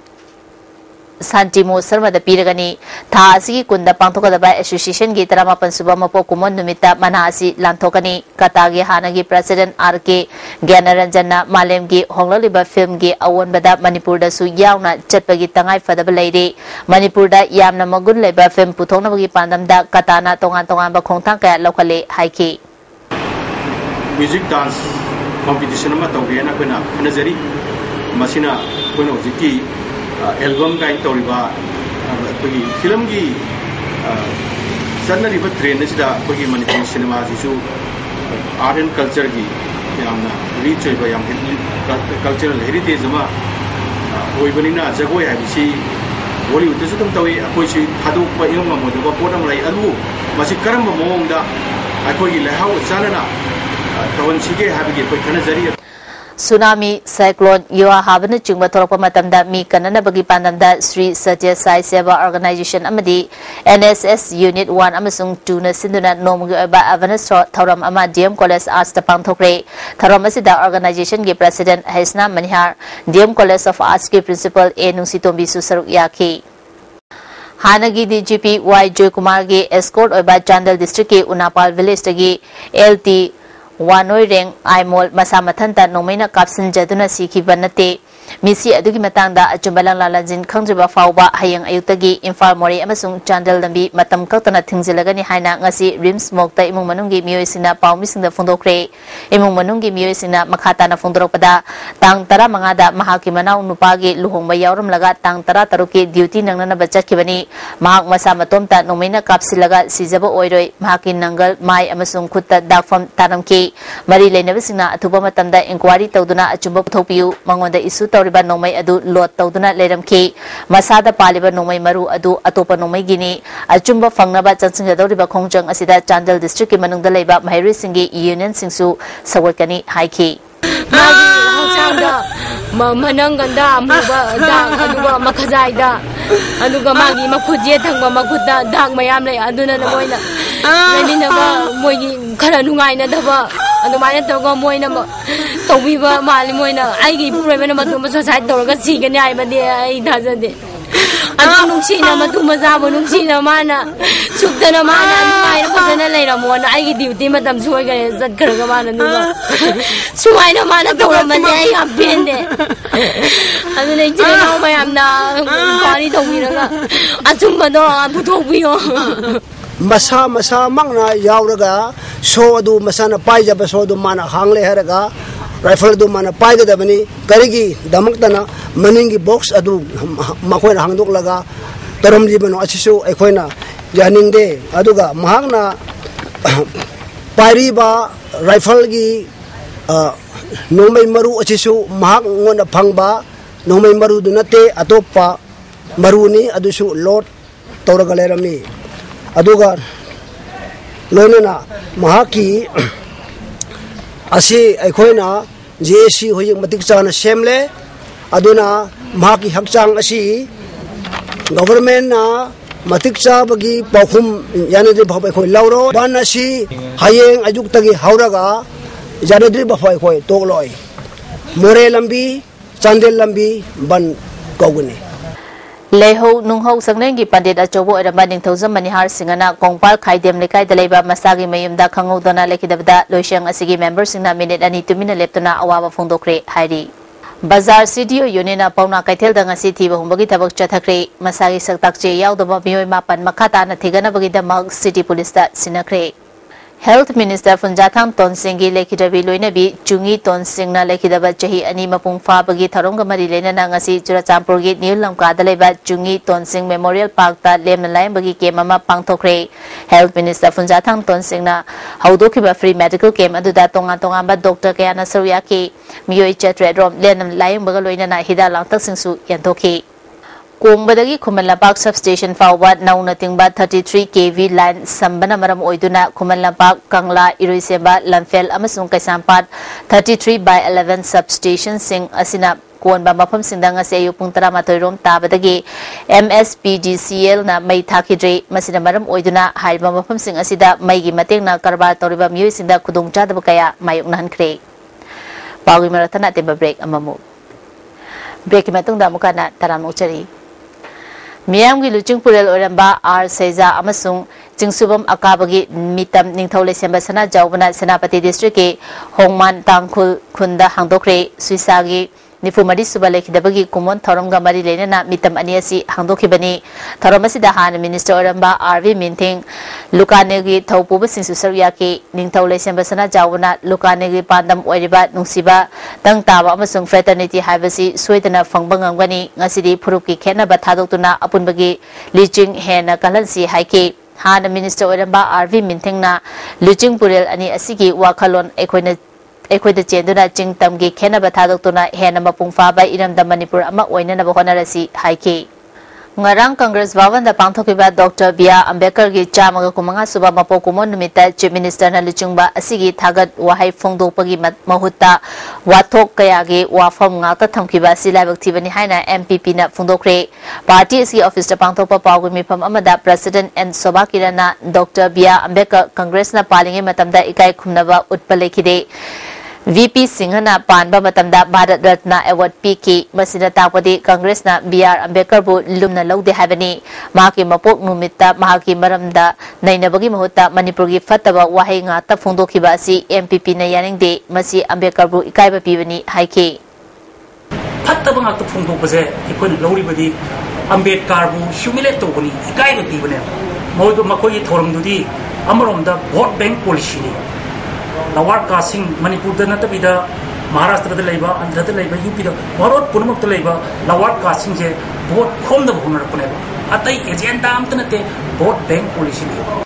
सन्चीमु सर्वदी थाद पाथोदेशन की तरमापन सूब मपोकुमित मना लाथोनी कता की हाँ की प्रेसीडेंट आर के गनरंजन मालेम की होंगलब फ़िल्म की अवनबद मनपुर चत की तंगाइफब लेरें मनपुर मगुन लेब फ़िल्म पुथोनब की पादम कताना तोान तोब खोथ क्या लौखले म्यूज़िक डांस कॉम्पिटिशन तौर अखना खनजरी एल्बम का अखोगी फ़िल्म की चलनरीब ट्रेंड अखोगी मणिपुर सिनेमा सिसु आर्ट एंड कल्चर की रिच कल्चरल हेरिटेज होइबनिना जगोय हाबिसि बॉलीवुड तम तवे अखोइसि थादोकपा Sai Seva Organization amadi NSS Unit 1 amasung 2 na sinduna nomgi oba awareness thoram ama DM College Arts ta pangthokre thoram asida organization gi president Haisna Manihar DM College of Arts gi principal A Nungsitombi su saruk yakhi हानगी DGP Y Jay Kumar के escort और Chandel district के उनापाल village तगी LT वानोई रेंग आइमोल मसा मथनता नोमैना कापसिनजदुना सीखी नते ꯃꯤꯁꯤ ꯑꯗꯨꯒꯤ ꯃꯇꯥꯡꯗ ꯑꯆꯨꯝꯕ ꯂꯪꯂꯥ ꯂꯪꯖꯤꯟ ꯈꯪꯗ꯭ꯔꯤꯕ ꯐꯥꯎꯕ ꯍꯌꯦꯡ ꯑꯌꯨꯛꯇꯒꯤ ꯏꯝꯐꯥꯜ ꯃꯣꯔꯦ ꯑꯃꯁꯨꯡ ꯆꯥꯟꯗꯦꯜ ꯂꯝꯕꯤ ꯃꯇꯝ ꯀꯛꯇꯅ ꯊꯤꯡꯖꯤꯜꯂꯒꯅꯤ ꯍꯥꯏꯅ ꯉꯁꯤ ꯔꯤꯝꯁ ꯃꯣꯛꯇ ꯏꯃꯨꯡ ꯃꯅꯨꯡꯒꯤ ꯃꯤꯑꯣꯏꯁꯤꯡꯅ ꯄꯥꯎꯃꯤꯁꯤꯡꯗ ꯐꯣꯡꯗꯣꯛꯈ꯭ꯔꯦ ꯏꯃꯨꯡ ꯃꯅꯨꯡꯒꯤ ꯃꯤꯑꯣꯏꯁꯤꯡꯅ ꯃꯈꯥ ꯇꯥꯅ ꯐꯣꯡꯗꯣꯔꯛꯄꯗ ꯇꯥꯡ ꯇꯔꯥꯃꯉꯥꯗ ꯃꯍꯥꯛꯀꯤ ꯃꯅꯥꯎ ꯅꯨꯄꯥꯒꯤ ꯂꯨꯍꯣꯡꯕ ꯌꯥꯎꯔꯝꯂꯒ ꯇꯥꯡ ꯇꯔꯥ ꯇꯔꯨꯛꯀꯤ ꯗ꯭ꯌꯨꯇꯤ ꯅꯪꯅꯅꯕ ꯆꯠꯈꯤꯕꯅꯤ ꯃꯍꯥꯛ ꯃꯁꯥ ꯃꯇꯣꯝꯇ ꯅꯣꯡꯃꯩꯅ ꯀꯥꯞꯁꯤꯜꯂꯒ ꯁꯤꯖꯕ ꯑꯣꯏꯔꯣꯏ ꯃꯍꯥꯛꯀꯤ ꯅꯪꯒꯜ ꯃꯥꯏ ꯑꯃꯁꯨꯡ ꯈꯨꯠꯇ ꯗꯥꯛꯐꯝ ꯇꯥꯔꯝꯈꯤ ꯃꯔꯤ ꯂꯩꯅꯕꯁꯤꯡꯅ ꯑꯊꯨꯕ ꯃꯇꯝꯗ ꯏꯟꯀ꯭ꯋꯥꯔꯤ ꯇꯧꯗꯨꯅ ꯑꯆꯨꯝꯕ ꯄꯨꯊꯣꯛꯄꯤꯌꯨ ꯃꯉꯣꯟꯗ ꯏꯁꯨ ꯇꯧꯔꯤꯕ ꯅꯣꯡꯃꯩ ꯑꯗꯨ ꯂꯣꯠ ꯇꯧꯗꯨꯅ ꯂꯩꯔꯝꯈꯤ ꯃꯁꯥꯗ ꯄꯥꯜꯂꯤꯕ ꯅꯣꯡꯃꯩ ꯃꯔꯨ ꯑꯗꯨ ꯑꯇꯣꯞꯄ ꯅꯣꯡꯃꯩꯒꯤꯅꯤ ꯑꯆꯨꯝꯕ ꯐꯪꯅꯕ ꯆꯪꯁꯤꯟꯒꯗꯧꯔꯤꯕ ꯈꯣꯡꯖꯪ ꯑꯁꯤꯗ ꯆꯥꯟꯗꯦꯜ ꯗꯤꯁꯇ꯭ꯔꯤꯛꯀꯤ ꯃꯅꯨꯡꯗ ꯂꯩꯕ ꯃꯍꯩꯔꯣꯏꯁꯤꯡꯒꯤ ꯌꯨꯅꯤꯌꯟꯁꯤꯡꯁꯨ ꯁꯧꯒꯠꯀꯅꯤ ꯍꯥꯏꯈꯤ ꯃꯥꯒꯤ ꯍꯛꯆꯥꯡꯗ ꯃꯅꯪꯒꯟꯗ ꯑꯃꯨꯕ ꯗꯥꯛ ꯑꯗꯨꯒ ꯃꯈꯖꯥꯏꯗ ꯑꯗꯨꯒ ꯃꯥꯒꯤ ꯃꯈꯨꯠ ꯌꯦꯠ ꯊꯪꯕ ꯃꯈꯨꯠꯇ ꯗꯥꯛ ꯃꯌꯥꯝ ꯂꯩ ꯑꯗꯨꯅ ꯃꯣꯏꯅ ꯂꯩꯃꯤꯟꯅꯕ ꯃꯣꯏꯒꯤ ꯈꯔ ꯅꯨꯡꯉꯥꯏꯅꯗꯕ ꯑꯗꯨꯃꯥꯏꯅ ꯇꯧꯔꯒ ꯃꯣꯏꯅ ꯇꯧꯕꯤꯕ ꯃꯥꯜꯂꯤ ꯃꯣꯏꯅ ꯑꯩꯒꯤ ꯏꯄꯨꯔꯣꯏꯕꯅ ꯃꯇꯨꯡ ꯁꯨꯁꯥꯏꯠ ꯇꯧꯔꯒ ꯁꯤꯒꯅꯤ ꯍꯥꯏꯕꯗꯤ ꯑꯩ ꯊꯥꯖꯗꯦ ꯑꯗꯨ ꯅꯨꯡꯁꯤꯅ ꯃꯇꯨ ꯃꯆꯥꯕꯨ ꯅꯨꯡꯁꯤꯅ ꯃꯥꯅ ꯁꯨꯛꯇꯅ ꯃꯥꯅ ꯅꯨꯡꯉꯥꯏꯅ ꯐꯖꯅ ꯂꯩꯔꯝꯃꯣꯅ ꯑꯩꯒꯤ ꯗ꯭ꯌꯨꯇꯤ ꯃꯇꯝ ꯁꯣꯏꯈꯔꯦ ꯆꯠꯈ꯭ꯔꯒ ꯃꯥꯅ ꯑꯗꯨꯒ ꯁꯨꯃꯥꯏꯅ ꯃꯥꯅ ꯇꯧꯔꯝꯕꯅꯤ ꯑꯩ ꯌꯥꯝ ꯄꯦꯟꯗꯦ ꯑꯗꯨꯅ ꯏꯆꯤꯜ ꯏꯅꯥꯎ ꯃꯌꯥꯝꯅ ꯏꯟꯀ꯭ꯋꯥꯔꯤ ꯇꯧꯕꯤꯔꯒ ꯑꯆꯨꯝꯕꯗꯣ ꯄꯨꯊꯣꯛꯄꯤꯌꯣ ꯃꯁꯥ ꯃꯁꯥꯃꯛꯅ ꯌꯥꯎꯔꯒ ꯁꯣ ꯑꯗꯨ ꯃꯁꯥꯅ ꯄꯥꯏꯖꯕ ꯁꯣ ꯑꯗꯨ ꯃꯥꯅ ꯍꯥꯡꯂꯦ ꯍꯥꯏꯔꯒ राइफल अदु माना पाइगदबनी करिगी दमकतना मनिंगी बॉक्स अदु मखोइना हांगदोकलगा तरमलिबनो असिसु अखोइना यानिंगदे अदुगा महागना पाइरिबा राइफल गी नोमै मरु असिसु महाग मरु मरुनी अदुसु लोट तौरगा लेरमी अदुगा लोनना महाकी होय मतिक चाना सेमले गवर्नमेंट ना मतिक चाबगी पाखुम यानदि भाव अखोइ लौरो बान असी हयेंग अजुक तगी हौरगा यानदि भाव अखोइ तोगलोय। मोरे लंबी, चांदेल लंबी, बन कौगनी। leho nung ho sangneng gi pandit achobo erama ning thousand mani har singana kongpal khaidem lekai daleba masagi mayum da khangau dona lekidabda loishang asigi member singna minute ani tumina leptuna awawa phongdokre hairi bazar cdo unina pauna kaithel danga si thiba humbagi thabak chathakre masagi saktakche yaudaba bioi mapan makhata na thigana bagi da mag city police da sinakre चुंगी तोनसिंगना लेखिदब चही अनि मपुंग फाबगी थरोंग लेना चुराचामपुरगी new लमकादा लेबा चुंगी Tonsing memorial park ता लेमना लायमबगी केम पांगथोखरे हेल्थ मिनिस्टर फुंजाथाम हौदोखिबा फ्री मेडिकल केम अदुदा तोंगा तोंगा बा डॉक्टर कयाना सरुयाकी मियोय चत्रे रोम लेनम लायमबगा लोइना हिदा नौना तिंगबा ꯀꯣꯡꯕꯗꯒꯤ ꯈꯨꯃꯟ ꯂꯝꯄꯥꯛ ꯁꯕꯁ꯭ꯇꯦꯁꯟ ꯐꯥꯎꯕ ꯅꯧꯅ ꯇꯤꯡꯕ 33 ꯀꯦꯚꯤ ꯂꯥꯏꯟ ꯁꯝꯕꯅ ꯃꯔꯝ ꯑꯣꯏꯗꯨꯅ ꯈꯨꯃꯟ ꯂꯝꯄꯥꯛ ꯀꯪꯂꯥ ꯏꯔꯣꯏꯁꯦꯝꯕ ꯂꯝꯐꯦꯜ ꯑꯃꯁꯨꯡ ꯀꯩꯁꯥꯝꯄꯥꯠ 33 ꯕꯥꯏ 11 ꯁꯕꯁ꯭ꯇꯦꯁꯟꯁꯤꯡ ꯑꯁꯤꯅ ꯀꯣꯟꯕ ꯃꯐꯝꯁꯤꯡꯗ ꯉꯁꯤ ꯑꯌꯨꯛ ꯄꯨꯡ ꯇꯔꯥꯃꯥꯊꯣꯏꯔꯣꯝ ꯇꯥꯕꯗꯒꯤ ꯑꯦꯝ ꯑꯦꯁ ꯄꯤ ꯗꯤ ꯁꯤ ꯑꯦꯜꯅ ꯃꯩ ꯊꯥꯈꯤꯗ꯭ꯔꯦ ꯃꯁꯤꯅ ꯃꯔꯝ ꯑꯣꯏꯗꯨꯅ ꯍꯥꯏꯔꯤꯕ ꯃꯐꯝꯁꯤꯡ ꯑꯁꯤꯗ ꯃꯩꯒꯤ ꯃꯇꯦꯡꯅ ꯀꯔꯕꯥꯔ ꯇꯧꯔꯤꯕ ꯃꯤꯑꯣꯏꯁꯤꯡꯗ ꯈꯨꯗꯣꯡꯆꯥꯗꯕ ꯀꯌా ꯃꯥꯌꯣꯛꯅꯍꯟꯈ꯭ꯔꯦ ꯄꯥꯎꯒꯤ ꯃꯔꯛꯇ ꯅꯥꯇꯦꯝꯕ ꯕ꯭ꯔꯦꯛ ꯑꯃꯃꯨꯛ ꯕ꯭ꯔꯦꯛꯀꯤ ꯃꯇꯨꯡꯗ ꯑꯃꯨꯛ ꯍꯟꯅ ꯇꯔꯥꯝꯅ ꯎꯠꯆꯔꯤ miyam gi luchung purel oram ba r seiza amasung chingsubam akabagi mitam ningthole semba sana jawbana senapati district ke hongman tangkhul khunda hangdokre suisagi निफुमरी सूब लेखी कुमोन थौरम मरी लेना मितम अनी से थौरम हान मिनीस्टर आर आरवी मिथिंग लुकाने की थौपूब सरुक याकी निथौ लेसेंब सना चावना लुकाने की पादम तंग ताब फ्रेटर्निटी है सोदन फंबनी फुरुप की खेनब थादोना अपुनब की लीचिंग हेन कहलसी है हाँ मिनीस्टर आर वी मिथिंगना लीचिंग पुरेल अनी वाखलोन अखोना ꯑꯩꯈꯣꯏꯗ ꯆꯦꯟꯗꯨꯅ ꯆꯤꯡ ꯇꯝꯒꯤ ꯈꯦꯟꯅꯕ ꯊꯥꯗꯣꯛꯇꯨꯅ ꯍꯦꯟꯅ ꯃꯄꯨꯡ ꯐꯥꯕ ꯏꯔꯝꯗꯝ ꯃꯅꯤꯄꯨꯔ ꯑꯃ ꯑꯣꯏꯅꯅꯕ ꯍꯣꯠꯅꯔꯁꯤ ꯍꯥꯏꯈꯤ ngarang congress bhavan da pangthokiba dr bia ambekar gi chamaga kumanga suba mapo kumon numita chief minister na luchungba asigi thagat wahai phongdokpagi mahutta wathok kaya gi wafam nga ta thamkiba silabak thibani haina mpp na phongdokre party isi office da pangthokpa pawgi mifam amada president and sobakirana dr bia ambekar congress na palinge matamda ikai khumnaba utpalekide VP Singh ने पाब Bharat Ratna award पीकी कांग्रेस ना BR Ambedkar लुम लौदे है मपोक नईनब की मुहूर्त मनपुर की फतव वहत फोंदीब एम पी पी ने यादे अंबेडकर इकाब पीबनी फतब फोंदे अंबेडकर सूमिलेट तौनी इकाब पीबने मोदी थोरमद भोट बैंक पोलिनी ꯅꯋꯥꯔ ꯀꯥꯁꯤꯡ ꯃꯅꯤꯄꯨꯔꯗ ꯅꯠꯇꯕꯤꯗ ꯃꯍꯥꯔꯥꯁꯇ꯭ꯔꯗ ꯂꯩꯕ ꯑꯟꯙ꯭ꯔꯗ ꯂꯩꯕ ꯌꯨ ꯄꯤꯗ ꯚꯥꯔꯠ ꯄꯨꯝꯅꯃꯛꯇ ꯂꯩꯕ ꯅꯋꯥꯔ ꯀꯥꯁꯤꯡꯁꯦ ꯚꯣꯠ ꯈꯣꯝꯅꯕ ꯍꯣꯠꯅꯔꯛꯄꯅꯦꯕ ꯑꯇꯩ ꯑꯦꯖꯦꯟꯗꯥ ꯑꯝꯇ ꯅꯠꯇꯦ ꯚꯣꯠ ꯕꯦꯡ ꯄꯣꯂꯤꯁꯤꯅꯦꯕ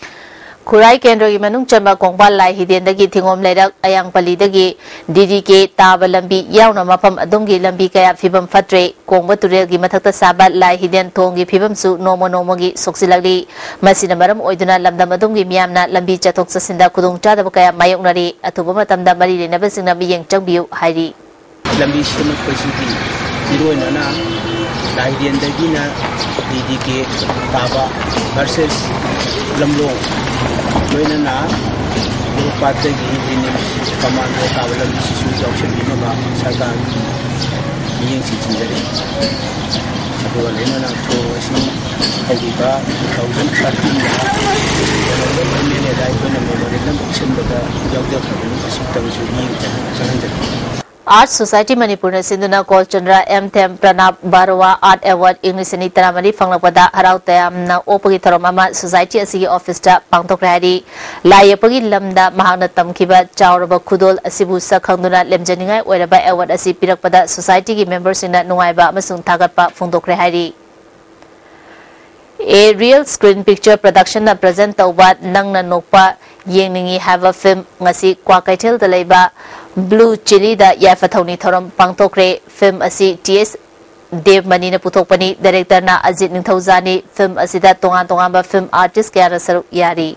खुराई केंद्र की मनुंग चंबा कोंगबा लाई हिदेन दगी थिंगोम लेरक अयांग पली दगी डीडी के ताब लंबी यावना मफम अदुंगी लंबी कया फिबम फत्रे कोंगबा तुरेल की मथक्ता साबा लाई हिदेन थोंगी फिबम सु नोमो नोमो की सोक्सिलगली मसिना मरम ओइदुना लमदम अदुंगी मियामना लंबी चथोक चसिंदा खुदुंग चादब कया मायोकनरी अथुबा मतमदा मरी लेनबा सिंगना मियेंग चंगबियु हाइरी लंबी सिमक पैसिंगी इरोइनना लाई हिदेन दगी ना डीडी के ताबा versus lamlong các na guru parte gi ini kaman ko ka lam si su jaw se ni ma sarkar yin si chin jare ko loina na to si hadi ba 2013 da ne ne da ko na memorandum chin da jaw jaw ka ni su ta su ni ta san jare हराव ओपगी थरम society असिगी office दा पांगथोखरारी लायपगी, lambda महाना तमखिबा, चावरबा, खुदोल, असिबु, सखंगदुना, लेमजनिंगाय ओरबा award असि पिरकपदा society की member फोंदोखरे हारी a real screen picture production na present tawba nangna nokpa yengningi have a film ngasi kwa kaithel da leiba blue chili da yafa thoni thoram pangtokre film asi ts dev mani na puthokpani director na ajit ningthaujani film asida tonga tonga ba film artist kya ra saru yari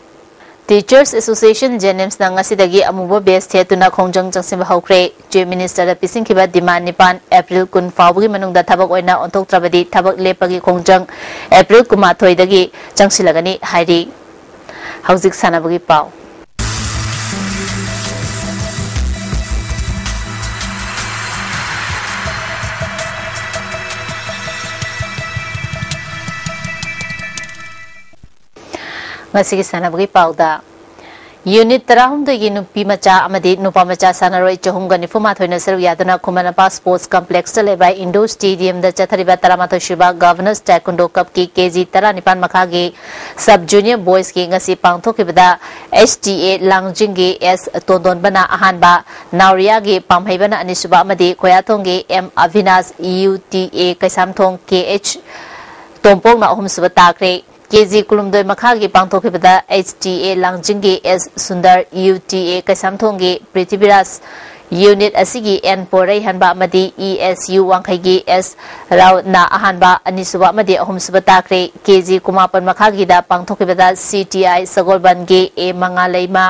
Teachers Association Jenems na ngasidagi amuba best he tuna khongjang changsim hawkre Chief Minister da pising khiba demand nipan April kun fawgi manungda thabak oina ontok trabadi thabak lepagi khongjang April kuma thoidagi changsilagani hairi hauzik sanabagi pau Hauzik Sanabri Pau. Masih sana beri pauda. मचा अमदी नुपा मचा सानरोय चहुमगा निफुमा थोइना सरु यादना खुमनपा sports complex लेबा indoor stadium चथरिबा तरामाथो शिबा गवर्नर्स टैकुंडो कप की केजी तरा निपान मखागे सब जूनियर बॉयज़ की ngasi पांगथोकिबदा एसटीए लांगजिंगे एस तोंदोन बना अहानबा नावरिया गे पामहैबना अनिसुबा अमदी खोयाथोंगे M Avinash UTA Kaisamthong KH Tompong ना अहुमसुबा ताकरे केजी कुलुमदोय मखागी पांथोखिबदा एचटीए लांगजिंगी एस सुंदर यूटीए कैसामथोंगी पृथ्वीराज यूनिट एन पोरई हनबा मदी ईएसयू वांखैगी एस राव ना अहानबा अहुमसुबा ताकरे केजी कुमापन मखागीदा पांथोखिबदा CTI सगोलबनगी A Mangalaima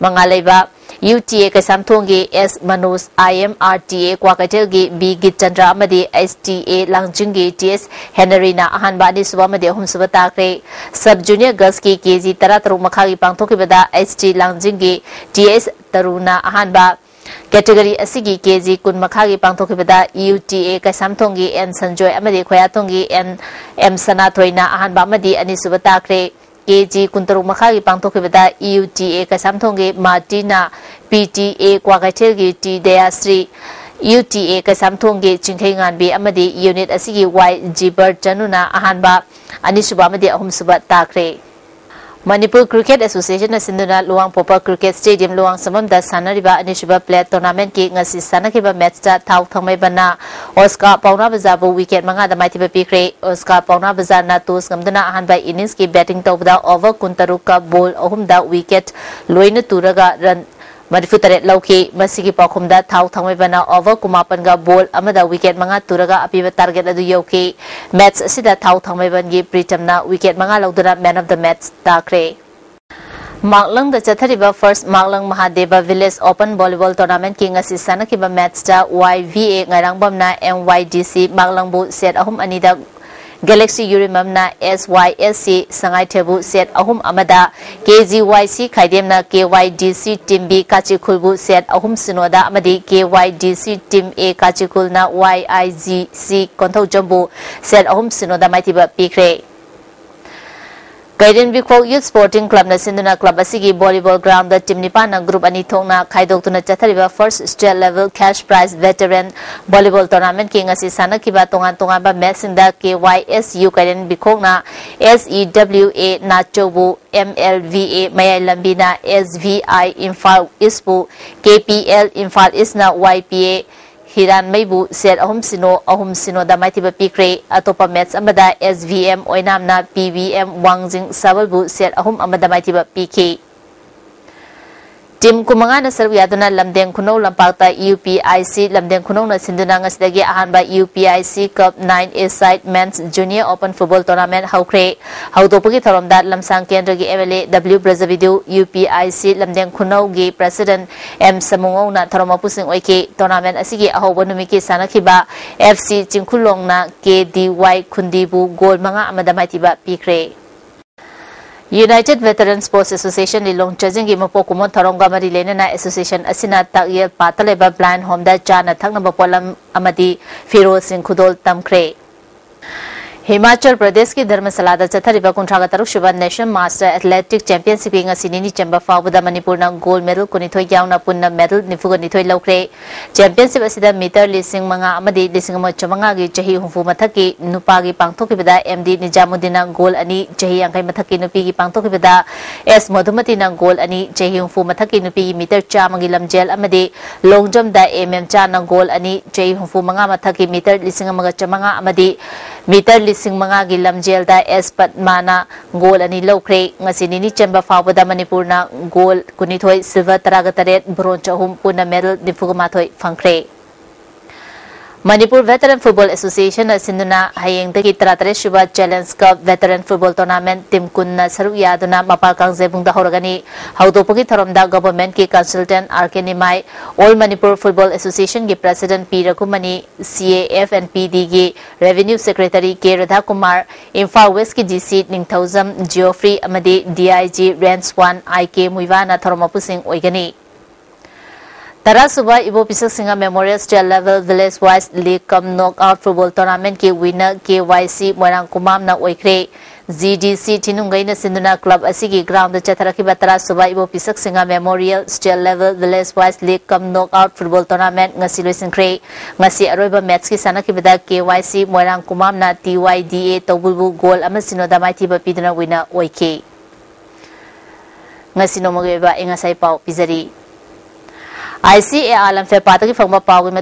Mangalaiba UTA Kaisamthonggi S Manus IMRTA Kwakaitelgi B Git Chandra amadi STA Langjinggi TS Henry ahanba ani suba amadi ahum takre Sub Junior Girls ki KG tara taru makhagi pangthokibada ST Langjinggi TS taruna ahanba category asigi KG kun makhagi pangthokibada UTA Kaisamthonggi N Sanjoy amadi Khoyathonggi N M Sanathoina ahanba amadi ani suba takre KG kuntaru makha gi pangtok PTA kwa ga thel gi T Dayasri UTA ka samthong ge chingkhai ngan bi amadi unit asigi Y Jibar Januna ahanba anisuba amadi ahum suba takre Manipur Cricket Association na sinduna luang popa cricket stadium luang samam da sanariba anishiba play tournament ki ngasi sanakiba match ta thau thangmai bana Oscar Pauna Bazaar bu wicket manga da maiti ba pikre Oscar Pauna Bazaar na tos ngamdana ahan by innings ki batting tawda over kuntaruk ka ball ahum da wicket loina turaga run मरीफु तरह लौकी मसीगी पाखुमदा थाउ थंगमेबना over कुमापनगा ball wicket मंगा तुरगा अपीब टारगेट अदु योकी मैच असिदा थाउ थंगमेबनगी प्रीतमना विकेट मंगा लौदुना मैन ऑफ़ द मैच ताक्रे माकलंग चथरिबा first माकलंग Mahadeva village open volleyball tournament की ngasi sanakhiba match ta YVA ngarangbamna MYDC maklangbu set ahum anida Galaxy Urimamna SYSC Sangai Tebu set ahum amada KGYC Khaidemna KYDC Team B Kachikul set ahum sinoda amadi KYDC Team A Kachikul na YIGC Konthau Jambu set ahum sinoda maitiba pikre Gaiden Bikok Youth Sporting Club na sinduna club asigi volleyball ground da team nipan na group ani thongna khaidokuna chathariba first state level cash prize veteran volleyball tournament ki ngasi sana kiba tongan tongan ba match sinda KYSU Gaiden Bikok na SEWA na chobu MLVA Mayai Lambina SVI Infal Ispu KPL Infal Isna YPA Hiran Maybu said Ahum Sino, Ahum Sino, da Mighty Bapikre, Atopa Mets Amada, SVM, Oinamna, PVM, Wangzing, Sabalbu said Ahum Amada Mighty Bapikre. Tim kumanga na sarwi aduna lamdeng kuno lampakta UPIC lamdeng kuno na sinduna nga sidagi ahanba UPIC Cup 9 A-Side Men's Junior Open Football Tournament haukre haudopagi tharomda lamsang kendra gi MLA W Brazavidu UPIC lamdeng kuno gi President M Samungo na tharoma pusing oike tournament. Asigi ahobo numiki sanakhiba FC Chingkulong na KDY Kundibu goal manga amada maitiba pikre United Veteran Sports Association Lilong Chajing Gimo Pokumon Taronga Marilena na Association Asina Tagyal Pataleba Plan Homda Chana Thang Number Polam Amadi Firoz Singh Khudol Tamkre Himachal Pradesh की धर्मशाला चथरीब कुंथ्राग तरुक सुब national master athletic championship चंब फाउद Manipur gold medal कुनिथोय यावना पुन्न मेडल, निफुग निथोय लौख्रे चैंपियनशिप मीटर लिसिंग मंगा अमदी, लिसिंग म चमंगा गी चही हुफु मथकी नुपागी पांगथोकिबदा एमडी निजामुद्दीन गोल अनि चही अंकै मथकी नुपीगी पांगथोकिबदा एस मधुमती गोल अनि चही हुफु मथकी नुपीगी मीटर चामगी लमजेल अमदी लॉन्ग जंप दा चा गोल अनि चही हुफु मंगा मथकी, मीटर लिसिंग मंगा चमंगा अमदी, मीटर लिसिंग मंगा की लमजेल दा एस पद्माना गोल अनि लौख्रे ngasi nini chemba fawada manipurna goal kunithoi silver taraga taret bronze ahum puna medal nifuga Manipur veteran football association हयेंगी तरतरे सूब challenge cup veteran football tournament team कून सरुक मपा कांगजेबूदरम गवर्नमेंट की consultant R K Nimai all Manipur football association की president P Raghumani C F and P D की revenue secretary K Radha Kumar Imphal west की G Nithoujam Geoffrey D I G range one I K मुईवाना थोरमपू Singh Ibo Pishak Singh memorial state level village wise league cum knock out football tournament के K Y C Moirang ना ओइख्रे GDC Tinungai na sinduna club asigi ground da chatharaki batara suba ibo pisak singa memorial state level village wise league cum knockout football tournament ngasi loisinkre ngasi aroiba match ki sanaki bada KYC Moirang Kumam na TYDA tawbulbu goal ama sinoda maiti ba pidna wina oike ngasi no mageba ingasai pau pizari आइस ए अर् लफेपात फङ पाउन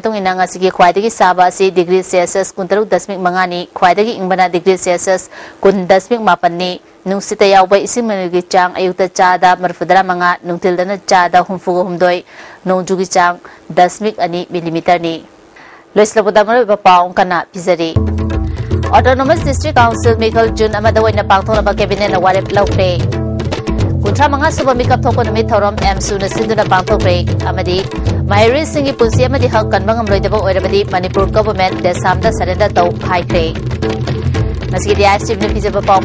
खाग्री सेस्ययस कुतरु दसमिक् मङाने खाइदिग्री सेस्ययस कुन दसमिक्क मापन् नि म चा अयुक्त चाड मरफुरा मङा नुथिल चाड हम्फु हुदै नजु दसमिक् अनि मिली नि लैस पाउ पिजरी अटोनोमस डिस्ट्रिक्क काउन्स मिगल जुन पेबेनेट वरेप लग्रे mahiri singi punsi amadi hak kanbang amloidaba oirabadi manipur government de samda surrender tau haikre masigi dia steve ne pizaba pau